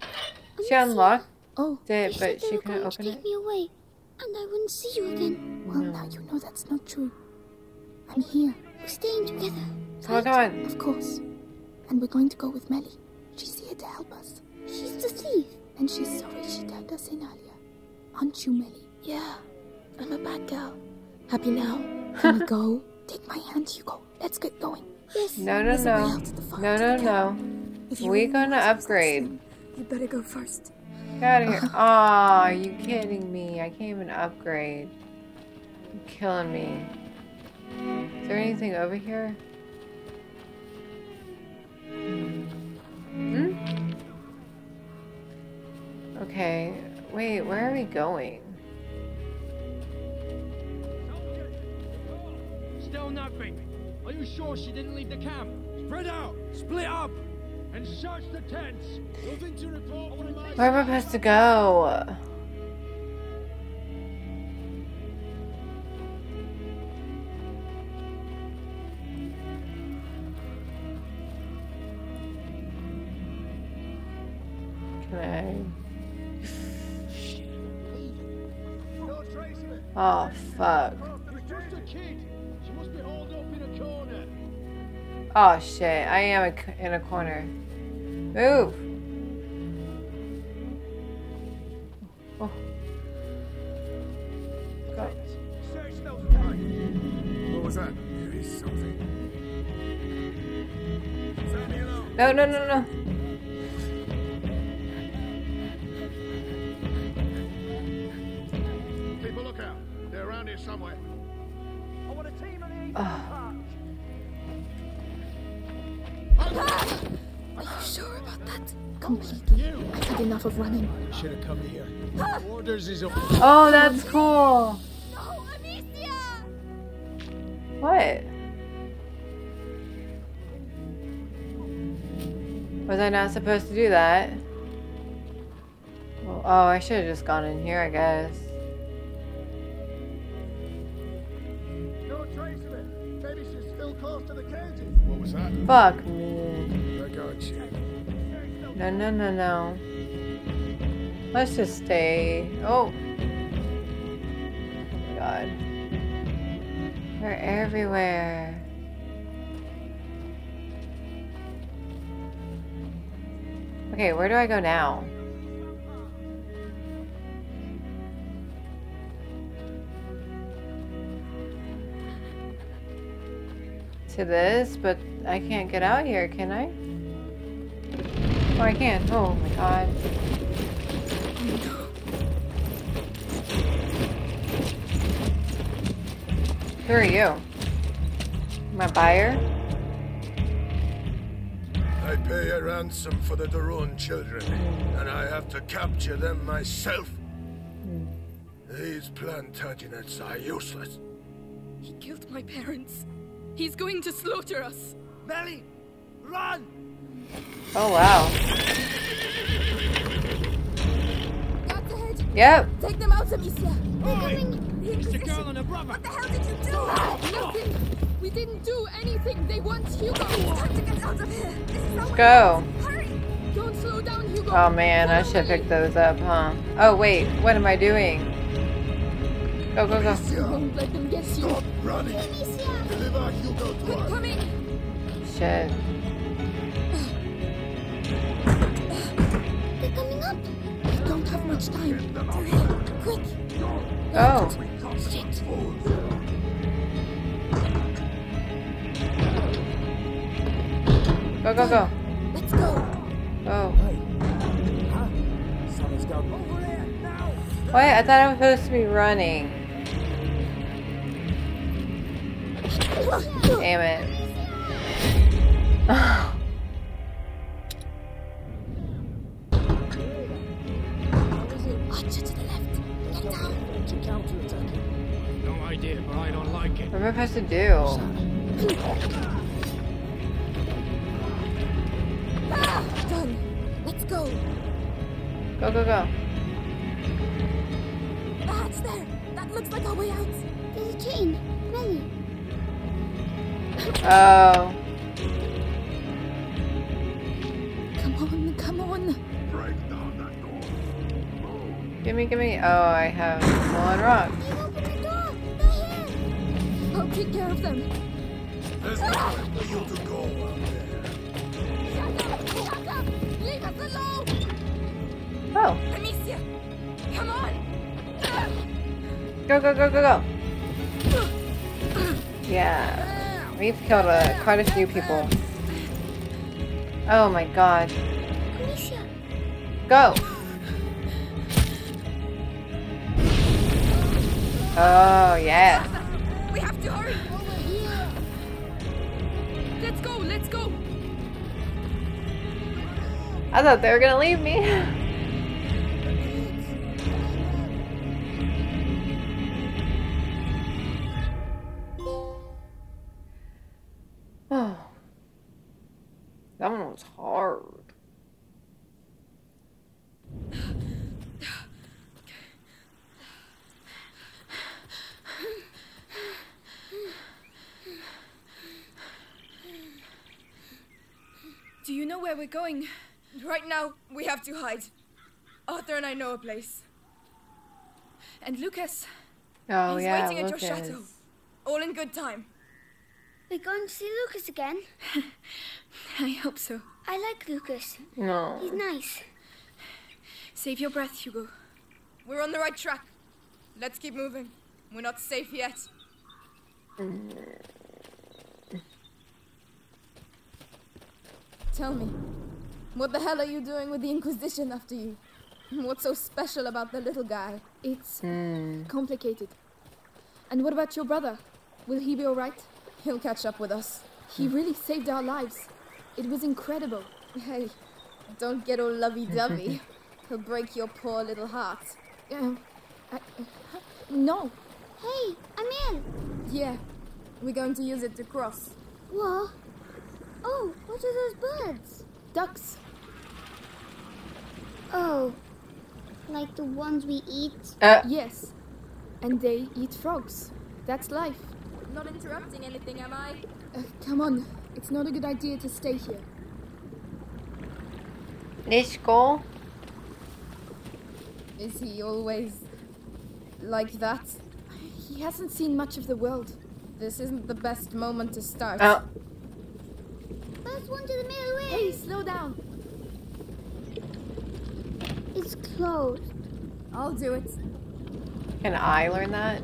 S1: She
S3: Amicia,
S1: unlocked
S4: Oh,
S1: it,
S3: They
S1: but
S3: said they
S1: she
S3: were
S1: couldn't
S3: going to
S1: open
S3: take
S1: it.
S3: me away, and I wouldn't see you again.
S4: well, now you know that's not true. I'm here,
S3: We're staying together.
S1: Hold on.
S4: of course. And we're going to go with Melly. She's here to help us.
S3: She's the thief.
S4: And she's sorry she turned us in earlier. Aren't you, Melly?
S2: Yeah, I'm a bad girl. Happy now?
S4: Can we go? Take my hand, Hugo. Let's get going.
S3: Yes.
S1: No, no,
S4: There's
S1: no.
S4: out of the fire
S1: No, no, no.
S4: Cabin. If you
S1: We
S4: really
S1: gonna
S4: want to use that
S1: upgrade.
S4: You better go first.
S1: Get out of here. Aw, are you kidding me? I can't even upgrade. You're killing me. Is there anything over here? Hmm? Okay. Wait, where are we going?
S5: Still nothing. Are you sure she didn't leave the camp? Spread out! Split up! And search the tents! To report from my
S1: Where am I supposed to go? Can I? Oh fuck. Oh shit, I am in a corner. Move! Oh. Go.
S6: What was that? There is something. Leave me alone.
S1: No, no, no, no.
S6: People, look out. They're around here somewhere.
S8: I want a team of the
S4: Are you sure about that? Completely. I've had enough of running.
S5: Should have come here. Orders is up.
S1: Oh, that's cool.
S3: No, Amicia!
S1: What? Was I not supposed to do that? Well, oh, I should have just gone in here, I guess.
S6: No trace of it. Maybe she's still close to the cages. What was that?
S1: Fuck No, no, no, no. Let's just stay. Oh. Oh god. They're everywhere. Okay, where do I go now? To this, but I can't get out here, can I? Oh, I can't. Oh my god. Who are you? My buyer?
S6: I pay a ransom for the de Rune children, and I have to capture them myself. These Plantagenets are useless.
S2: He killed my parents. He's going to slaughter us.
S8: Melly, run!
S1: Oh wow. Yep.
S2: Take them out, Amicia.
S5: It's the girl and her brother.
S2: What the hell did you do? Nothing. We didn't do anything. They want Hugo. It's time to get out of here. This is
S1: Let's go.
S2: Hurry. Don't
S4: Slow down, Hugo.
S1: Oh man, I should
S4: me.
S1: pick those up, huh? Oh wait, what am I doing? Go, go, go.
S4: Don't let them get you.
S6: Stop running!
S3: Amicia!
S6: Deliver Hugo to us!
S4: Coming.
S1: Shit.
S4: Much time.
S3: Quick!
S1: Go. Oh.
S3: Shit!
S1: Go, go, go.
S4: Let's go. Oh.
S1: Go.
S8: Huh? Ah. Someone's got over there now.
S1: Wait, I thought I was supposed to be running. Damn it. [LAUGHS] Oh.
S4: Archer to the left. Get down.
S8: To counterattack.
S7: No idea, but I don't like it.
S1: what am I supposed to do?
S4: Ah, done. Let's go.
S1: Go, go, go.
S4: Ah, it's there. That looks like our way out.
S3: There's a chain! Melly! [LAUGHS]
S1: Oh.
S4: Come on, come on.
S6: Break down that door.
S1: Gimme, gimme. Oh, I have one rock.
S3: You open the door! They're here!
S4: I'll take care of them.
S6: There's nowhere for you to go out there.
S4: Shut up! Shut up! Leave us alone!
S1: Oh.
S4: Amicia! Come on!
S1: Go, go, go, go, go. Yeah. We've killed uh, quite a few people. Oh my god.
S3: Amicia!
S1: Go! Oh, yes. [LAUGHS]
S4: We have to hurry! Let's go, let's go!
S1: I thought they were gonna leave me. [SIGHS] Oh. That one was hard. [GASPS] [GASPS] [GASPS] [SIGHS]
S9: you know where we're going? Right now, we have to hide. Arthur and I know a place. And Lucas,
S1: Oh
S9: he's
S1: yeah,
S9: waiting
S1: Lucas.
S9: at your chateau. All in good time.
S3: We're going to see Lucas again. [LAUGHS]
S9: I hope so.
S3: I like Lucas.
S1: No.
S3: He's nice.
S9: Save your breath, Hugo. We're on the right track. Let's keep moving. We're not safe yet. Mm. Tell me, what the hell are you doing with the Inquisition after you? What's so special about the little guy?
S4: It's
S1: Hmm.
S4: complicated. And what about your brother? Will he be alright?
S9: He'll catch up with us.
S4: He really saved our lives. It was incredible.
S9: Hey, don't get all lovey-dovey. [LAUGHS] He'll break your poor little heart.
S4: Um, I, uh, no.
S3: Hey, I'm in!
S9: Yeah, we're going to use it to cross.
S3: What? Oh, what are those birds?
S4: Ducks.
S3: Oh, like the ones we eat?
S1: Uh,
S4: Yes. And they eat frogs. That's life.
S9: Not interrupting anything, am I?
S4: Uh, come on. It's not a good idea to stay here.
S1: Nishko?
S9: Is he always like that?
S4: He hasn't seen much of the world.
S9: This isn't the best moment to start.
S1: Oh,
S3: First one to the middle way!
S4: Hey, slow down.
S3: It's closed.
S9: I'll do it.
S1: can I learn that?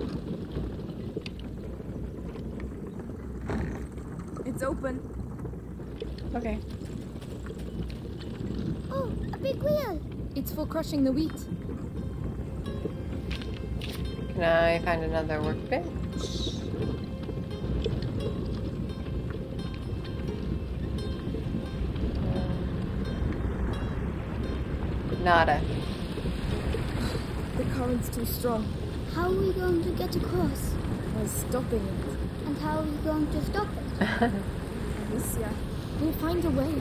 S9: It's open.
S1: Okay.
S3: Oh, a big wheel!
S4: It's for crushing the wheat.
S1: Can I find another workbench? Nada.
S9: The current's too strong.
S3: How are we going to get across?
S9: By stopping it.
S3: And how are we going to stop it? [LAUGHS]
S9: Amicia,
S4: We'll find a way.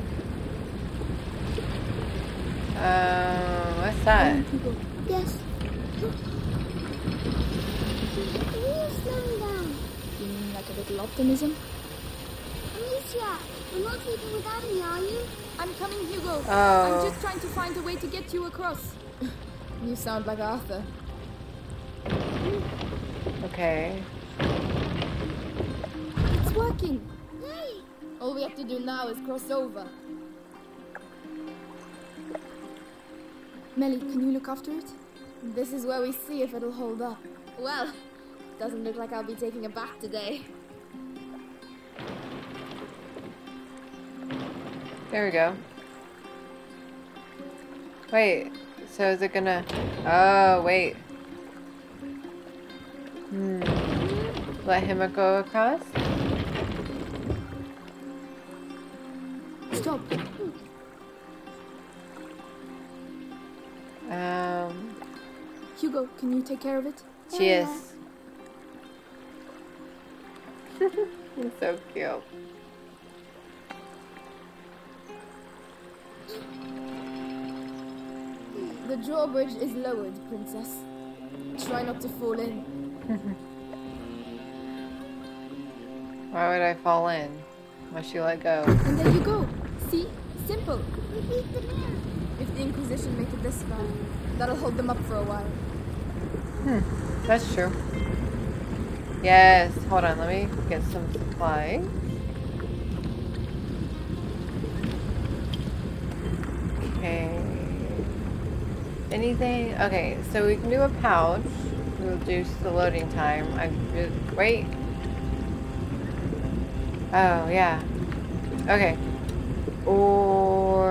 S1: Um, what's that?
S4: Hugo,
S3: Yes. The wheel's slowing down.
S4: you mean like a little optimism?
S3: Amicia, You're not leaving without me, are you?
S4: I'm coming, Hugo.
S1: Oh.
S4: I'm just trying to find a way to get you across. [LAUGHS] you sound like Arthur.
S1: Okay.
S4: It's working.
S3: Hey!
S4: All we have to do now is cross over. Melly, can you look after it? This is where we see if it'll hold up. Well, doesn't look like I'll be taking a bath today.
S1: There we go. Wait, so is it gonna... Oh, wait. Hmm. Let him go across?
S4: Stop.
S1: Um,
S4: Hugo, can you take care of it?
S1: cheers. [LAUGHS] He's so cute.
S4: Drawbridge is lowered, Princess. Try not to fall in. [LAUGHS]
S1: Why would I fall in? Once you let go.
S4: And there you go. See? Simple.
S3: We beat the man.
S4: If the Inquisition make it this far, that'll hold them up for a while. Hmm.
S1: That's true. Yes. Hold on. Let me get some supplies. Okay. Anything? Okay. So we can do a pouch. Reduce the loading time. I wait. Oh yeah. Okay. Or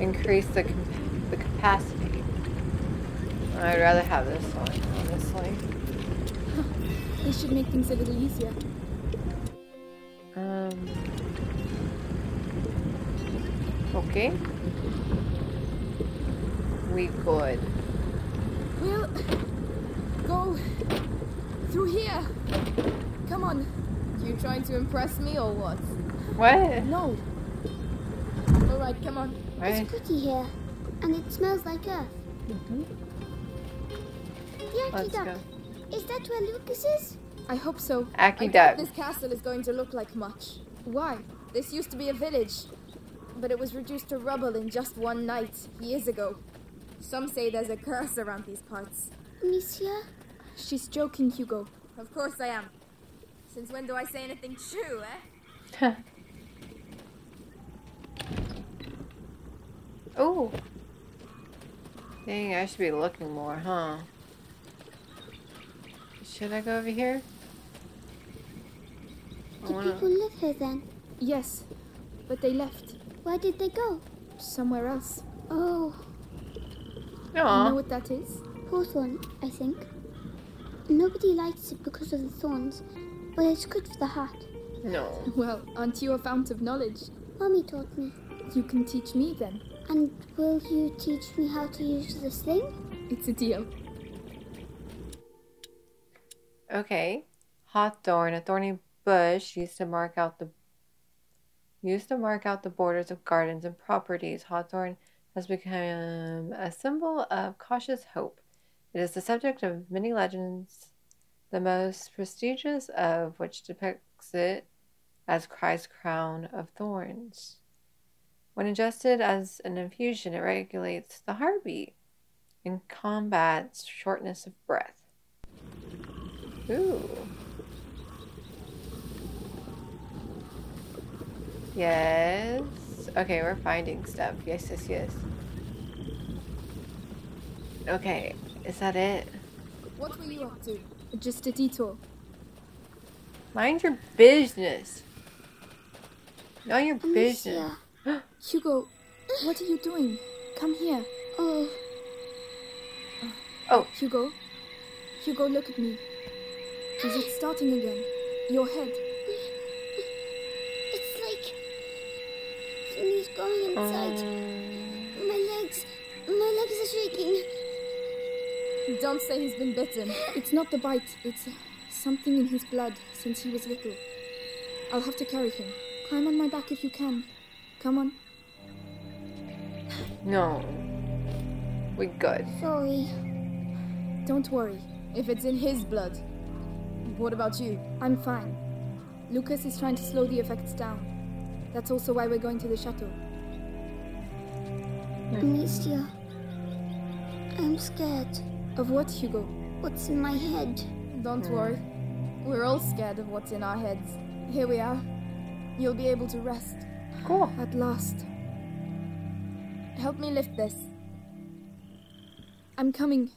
S1: increase the the capacity. I'd rather have this one, honestly.
S4: This should make things a little easier.
S1: Um. Okay. We could.
S4: We'll go through here. Come on. You trying to impress me or what?
S1: What?
S4: No. All right, come on.
S1: Right?
S3: It's pretty here, and it smells like earth. Mm-hmm. The
S1: Let's
S3: Ackyduck.
S1: go.
S3: Is that where Lucas is?
S4: I hope so. Ackyduck. this castle is going to look like much. Why? This used to be a village, but it was reduced to rubble in just one night, years ago. Some say there's a curse around these parts.
S3: Amicia?
S4: She's joking, Hugo.
S9: Of course I am. Since when do I say anything true, eh? [LAUGHS]
S1: oh. Dang, I should be looking more, huh? Should I go over here? I
S3: Do
S1: wanna...
S3: people live here then?
S4: Yes, but they left
S3: Where did they go?
S4: somewhere else.
S3: Oh,
S4: You know what that is?
S3: hawthorn, I think. Nobody likes it because of the thorns, but it's good for the heart.
S1: No.
S4: Well, aren't you a fount of knowledge?
S3: Mommy taught me.
S4: You can teach me then.
S3: And will you teach me how to use this thing?
S4: It's a deal.
S1: Okay. Hawthorn, a thorny bush used to mark out the used to mark out the borders of gardens and properties. Hawthorn has become a symbol of cautious hope. It is the subject of many legends, the most prestigious of which depicts it as Christ's crown of thorns. When ingested as an infusion, it regulates the heartbeat and combats shortness of breath. Ooh. Yes. Okay, we're finding stuff. Yes, yes, yes. Okay, is that it?
S4: What were you up to? Just a detour.
S1: Mind your business. Mind your business. [GASPS]
S4: Hugo, what are you doing? Come here.
S3: Oh,
S1: Oh,
S4: Hugo. Hugo, look at me. Is it starting again? Your head.
S3: Going inside.
S1: um,
S3: My legs, my legs are shaking.
S4: Don't say he's been bitten. It's not the bite. It's something in his blood since he was little. I'll have to carry him. Climb on my back if you can. Come on.
S1: no. We're good.
S3: Sorry.
S4: Don't worry. If it's in his blood. What about you? I'm fine. Lucas is trying to slow the effects down. That's also why we're going to the chateau. Mm-hmm.
S3: Amicia, I'm scared.
S4: Of what, Hugo?
S3: What's in my head?
S4: Don't worry. We're all scared of what's in our heads. Here we are. You'll be able to rest.
S1: Cool.
S4: At last. Help me lift this. I'm coming.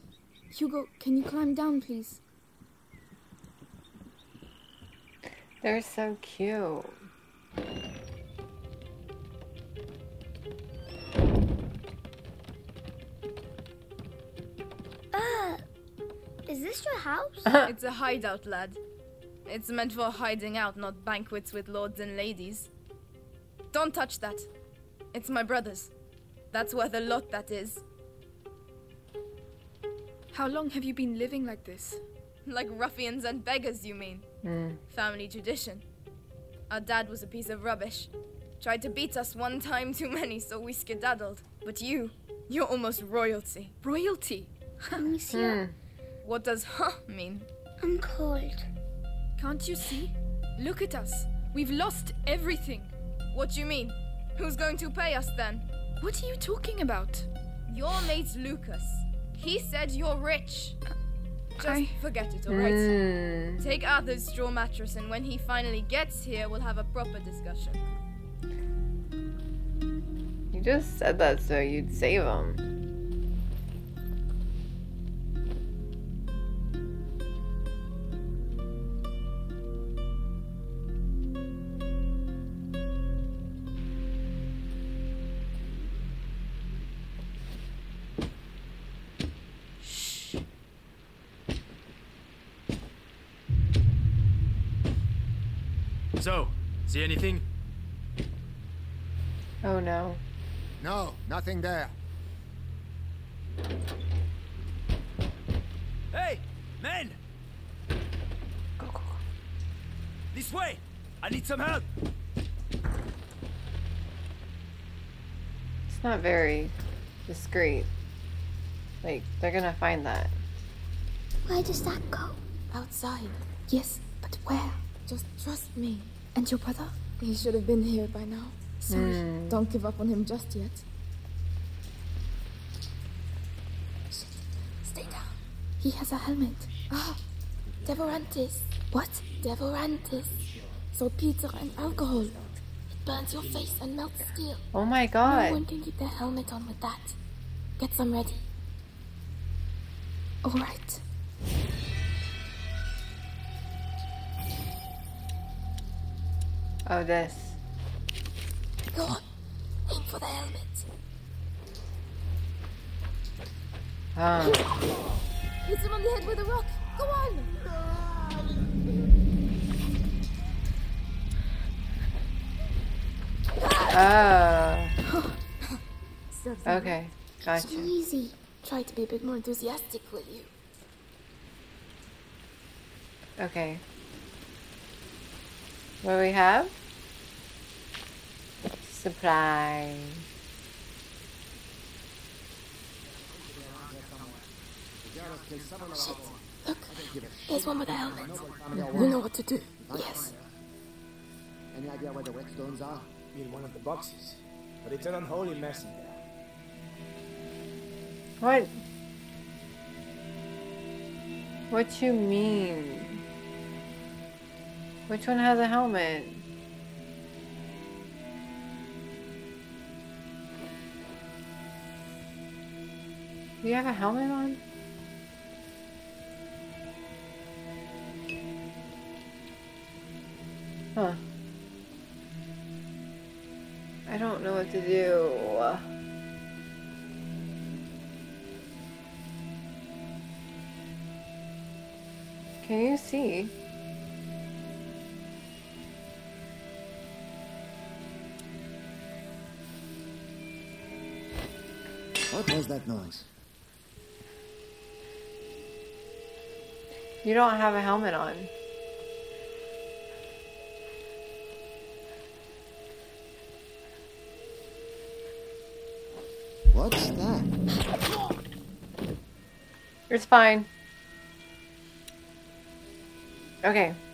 S4: Hugo, can you climb down, please?
S1: They're so cute.
S3: Is this your house? [LAUGHS]
S9: it's a hideout, lad. It's meant for hiding out, not banquets with lords and ladies. Don't touch that. It's my brother's. That's worth a lot, that is.
S4: How long have you been living like this?
S9: Like ruffians and beggars, you mean?
S1: Mm.
S9: Family tradition. Our dad was a piece of rubbish. Tried to beat us one time too many, so we skedaddled. But you, you're almost royalty.
S4: Royalty?
S3: Amicia,
S9: What does [LAUGHS] huh mean?
S3: I'm cold.
S4: Can't you see? Look at us. We've lost everything.
S9: What do you mean? Who's going to pay us then?
S4: What are you talking about?
S9: Your mate's Lucas. He said you're rich. Just
S4: I-
S9: forget it, alright?
S1: Mm.
S9: Take Arthur's straw mattress, and when he finally gets here, we'll have a proper discussion.
S1: You just said that so you'd save them.
S7: See anything?
S1: Oh no.
S8: No, nothing there.
S10: Hey, men! Go go, go. this way! I need some help!
S1: It's not very discreet. Like, they're gonna find that.
S3: Where does that go?
S2: Outside.
S4: Yes, but where?
S2: Just trust me.
S4: And your brother?
S2: He should have been here by now.
S4: Sorry.
S1: Hmm.
S2: Don't give up on him just yet. Shit. Stay down.
S4: He has a helmet.
S2: Ah, Devorantis.
S4: What?
S2: Devorantis. Saltpeter and alcohol. It burns your face and melts steel.
S1: Oh my god.
S2: No one can keep their helmet on with that. Get some ready.
S4: All
S1: Oh, this.
S2: Go on. Aim for the helmet.
S1: Oh.
S2: Hit him on the head with a rock. Go on.
S1: Oh. [LAUGHS] Okay. Gotcha.
S3: Easy.
S2: Try to be a bit more enthusiastic, will you?
S1: Okay. What do we have? Supplies.
S2: Shit. Look. There's one with a helmet. You know what to do. Yes.
S8: Any idea where the whetstones are?
S11: In one of the boxes. But it's an unholy mess in there.
S1: What? What you mean? Which one has a helmet? Do you have a helmet on? Huh. I don't know what to do. Can you see?
S8: What was that noise?
S1: You don't have a helmet on.
S8: What's that?
S1: It's fine.
S11: Told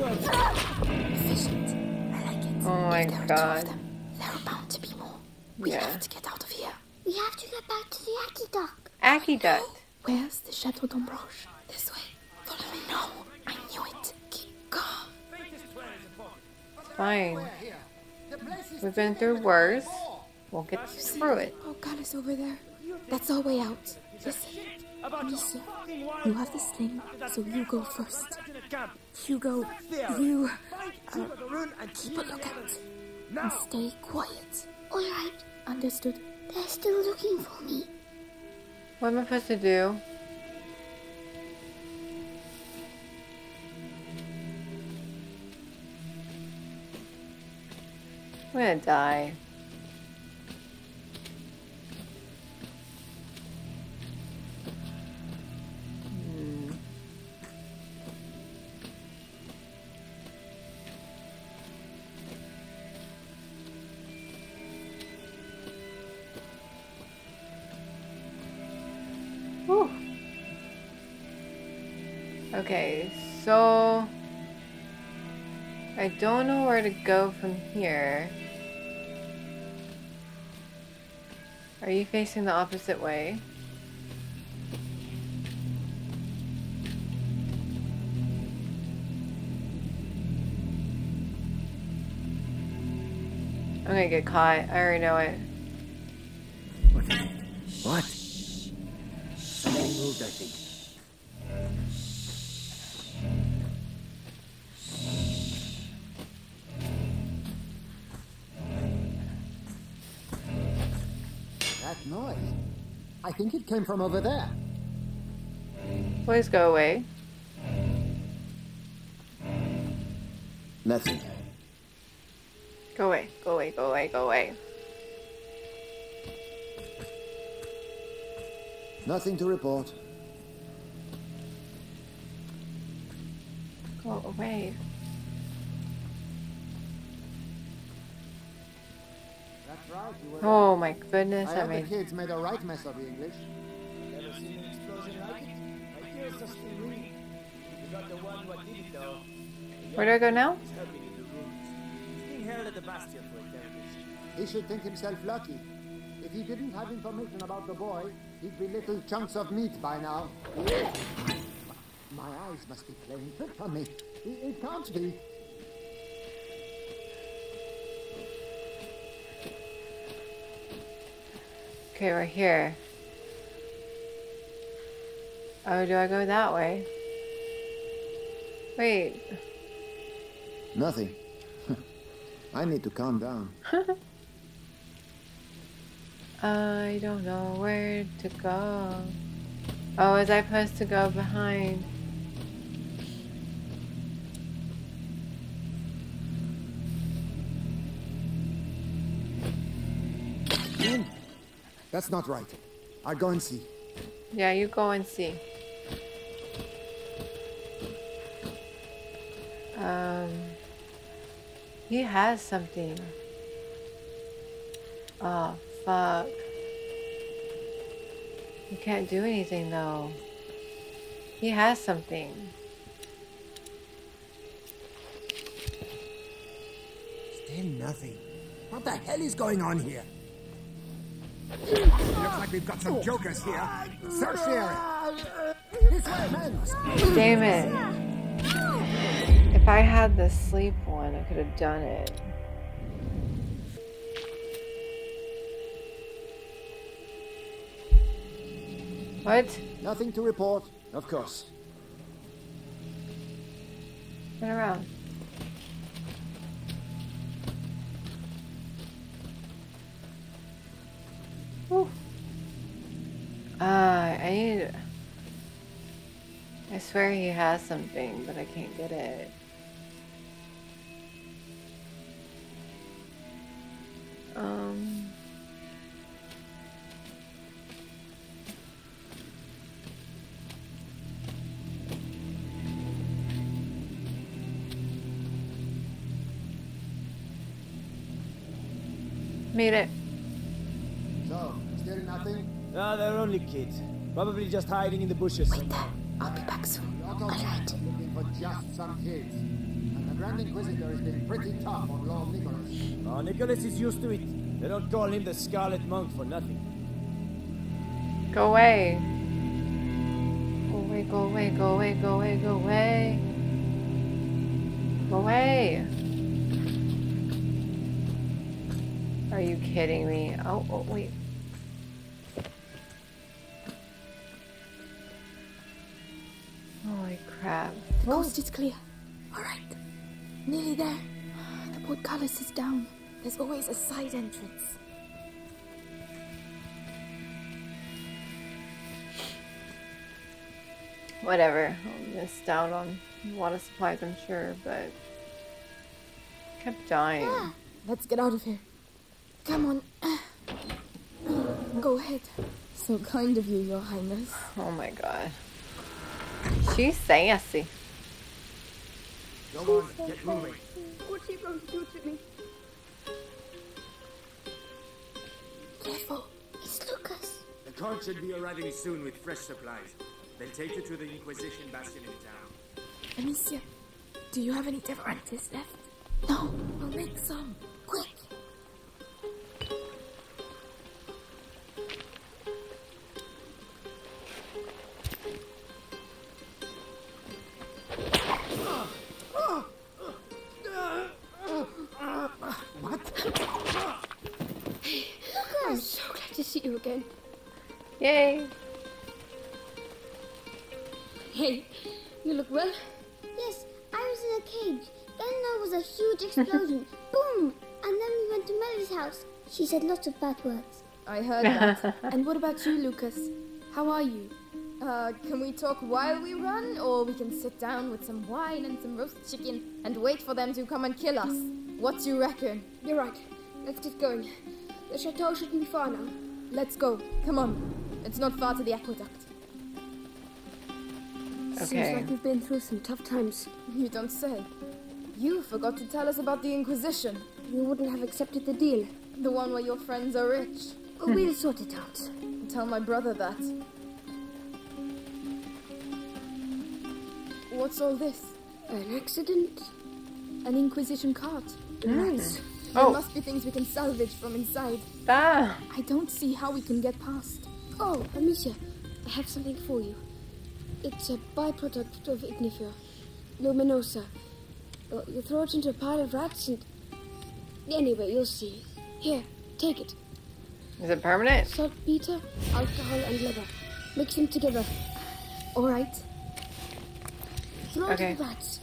S2: Efficient. I like it.
S1: Oh my
S2: there are two of
S1: god.
S2: there are bound to be more. We
S1: Yeah.
S2: have to get out of here.
S3: We have to get back to the aqueduct.
S1: Aqueduct.
S2: Where's the Chateau d'Ombrage? This way. Follow me. No, I knew it. Keep calm.
S1: Fine. We've been through worse. We'll get through it.
S4: Oh, God is over there. That's our way out. Listen, Misha, you have the sling, so you go first. Hugo, you uh, keep a lookout and stay quiet.
S3: All right.
S4: Understood?
S3: They're still looking for me.
S1: What am I supposed to do? I'm gonna die. So I don't know where to go from here. Are you facing the opposite way? I'm gonna get caught. I already know it.
S12: What? Something moved, I think.
S13: Think it came from over there.
S1: Please go away.
S12: Nothing.
S1: Go away. Go away. Go away. Go away.
S13: Nothing to report.
S1: Go away. Oh my goodness,
S13: I
S1: I
S13: heard the kids made a right mess of the English.
S11: Never seen an explosion like it. I hear it's just a room. We got the one what did it though.
S1: Where do I go now?
S11: He's helping in the rooms. He's being held at the Bastion for interrogation.
S13: He should think himself lucky. If he didn't have information about the boy, he'd be little chunks of meat by now. My eyes must be playing trick on me. It, it can't be.
S1: Okay, we're here. Oh, do I go that way? Wait.
S13: Nothing. [LAUGHS] I need to calm down. [LAUGHS]
S1: I don't know where to go. Oh, was I supposed to go behind?
S13: In. That's not right. I'll go and see.
S1: Yeah, you go and see. Um, he has something. Oh, fuck. You can't do anything though. He has something.
S11: Still nothing. What the hell is going on here? Looks like we've got some jokers here. Search the area.
S13: This way, men!
S1: Damn it. If I had the sleep one, I could have done it. What?
S13: Nothing to report, of course.
S1: Turn around. I need. I swear he has something, but I can't get it. Um. Made it.
S13: So, still nothing?
S11: No, they're only kids. Probably just hiding in the bushes.
S2: Wait there.
S3: I'll be back soon.
S13: All right. Looking for just some kids. And the Grand Inquisitor has been pretty tough on Lord Nicholas.
S14: Oh, Nicholas is used to it. They don't call him the Scarlet Monk for nothing.
S1: Go away. Go away, go away, go away, go away, go away. Go away. Are you kidding me? Oh, oh, wait.
S4: Coast is clear. All right. Nearly there. The portcullis is down. There's always a side entrance.
S1: Whatever. I missed out on a lot of supplies, I'm sure, but kept dying.
S4: Ah, let's get out of here. Come on. Go ahead. So kind of you, Your Highness.
S1: Oh my god. She's sassy.
S13: Come on, get moving.
S2: What are you going to do to me?
S3: Careful.
S2: It's Lucas.
S8: The cart should be arriving soon with fresh supplies. They'll take you to the Inquisition bastion in town.
S4: Amicia, do you have any Devorantis left?
S3: No.
S4: We'll make some.
S2: Of bad words.
S9: I heard that. [LAUGHS]
S4: and what about you, Lucas? How are you?
S9: Uh, can we talk while we run, or we can sit down with some wine and some roast chicken and wait for them to come and kill us? What do you reckon?
S2: You're right. Let's get going. The chateau shouldn't be far now.
S9: Let's go. Come on. It's not far to the aqueduct.
S1: Okay.
S2: Seems like you've been through some tough times.
S9: You don't say. You forgot to tell us about the Inquisition.
S2: You wouldn't have accepted the deal.
S9: The one where your friends are rich.
S2: But we'll sort it out.
S9: Tell my brother that. What's all this?
S2: An accident?
S4: An Inquisition cart.
S2: Nice.
S9: There
S1: Oh.
S9: must be things we can salvage from inside.
S1: Ah!
S4: I don't see how we can get past.
S2: Oh, Amicia, I have something for you. It's a byproduct of Ignifer, luminosa. You throw it into a pile of rats and. Anyway, you'll see. Here, take it.
S1: Is it permanent?
S2: Saltpeter, alcohol, and leather. Mix them together.
S4: All right.
S2: Throw
S1: Okay.
S2: it the.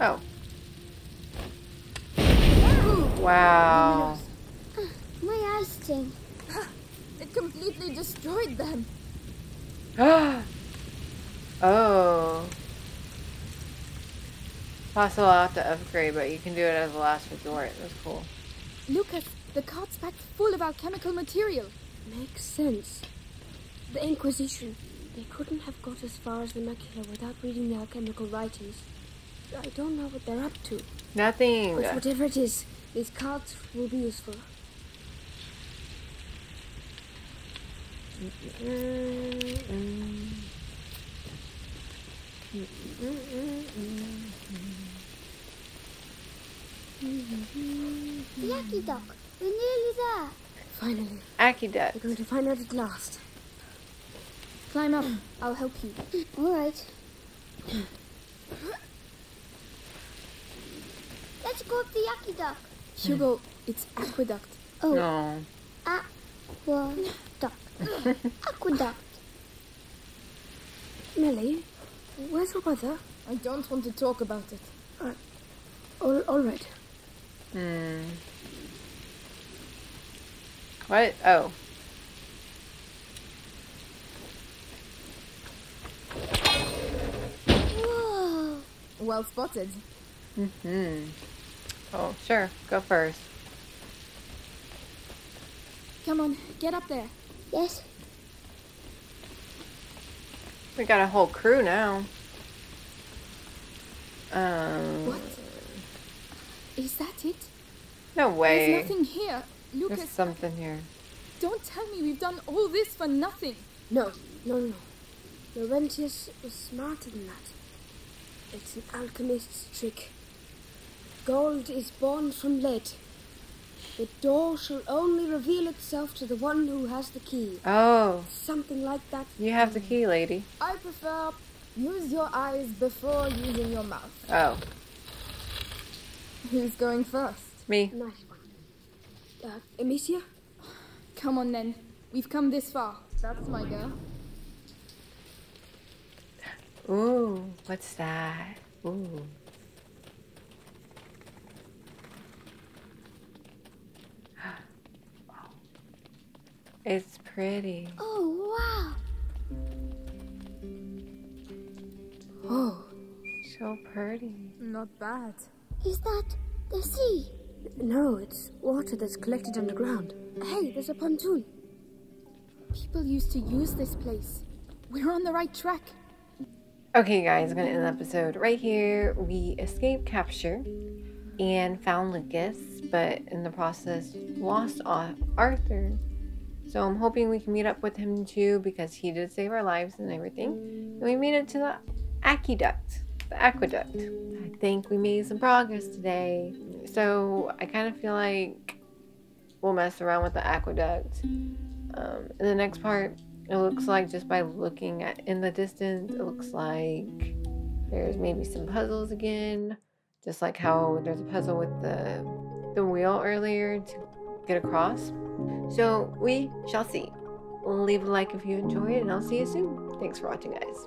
S1: Oh. Wow.
S2: Ah, my eyes sting.
S9: Ah, it completely destroyed them. [GASPS]
S1: oh. Possible I'll have to upgrade, but you can do it as a last resort. That's cool.
S4: Lucas, the cart's packed full of alchemical material.
S2: Makes sense. The Inquisition. They couldn't have got as far as the macula without reading the alchemical writings. I don't know what they're up to.
S1: Nothing.
S2: But whatever it is, these cards will be useful. The Ackyduck. We're nearly there. Finally.
S1: Ackyduck.
S2: We're going to find out at last.
S4: Climb up. I'll help you.
S2: All right. Let's go up the Ackyduck.
S4: Hugo, it's aqueduct.
S2: Oh,
S1: No.
S2: aqueduct. [LAUGHS] aqueduct. Mélie, where's your brother?
S9: I don't want to talk about it.
S2: Uh, all, all right.
S1: Hmm. What? Oh.
S2: Whoa.
S9: Well spotted.
S1: Hmm. Oh, sure. Go first.
S4: Come on, get up there.
S2: Yes.
S1: We got a whole crew now. Um.
S4: What? Is that it?
S1: No way.
S4: There's nothing here. Lucas, There's
S1: something here.
S9: Don't tell me we've done all this for nothing.
S2: No, no, no. Laurentius was smarter than that. It's an alchemist's trick. Gold is born from lead. The door shall only reveal itself to the one who has the key.
S1: Oh,
S2: Something like that.
S1: you have the key, lady.
S9: I prefer use your eyes before using your mouth.
S1: Oh,
S9: Who's going first?
S1: me.
S2: Nice one. Uh, Amicia?
S9: Come on then. We've come this far. That's my girl.
S1: Ooh, what's that? Ooh. [GASPS] It's pretty.
S3: Oh, wow.
S2: Oh,
S1: So pretty.
S9: Not bad.
S3: Is that the sea?
S2: no, it's water that's collected underground. Hey, there's a pontoon.
S9: People used to use this place. We're on the right track.
S1: Okay, guys, I'm gonna end the episode right here. We escaped capture and found Lucas, but in the process lost Arthur. So I'm hoping we can meet up with him too because he did save our lives and everything. And we made it to the aqueduct. The aqueduct. I think we made some progress today. So I kind of feel like we'll mess around with the aqueduct. Um, in the next part, it looks like just by looking at in the distance, it looks like there's maybe some puzzles again. Just like how there's a puzzle with the the wheel earlier to get across. So we shall see. Leave a like if you enjoyed, and I'll see you soon. Thanks for watching, guys.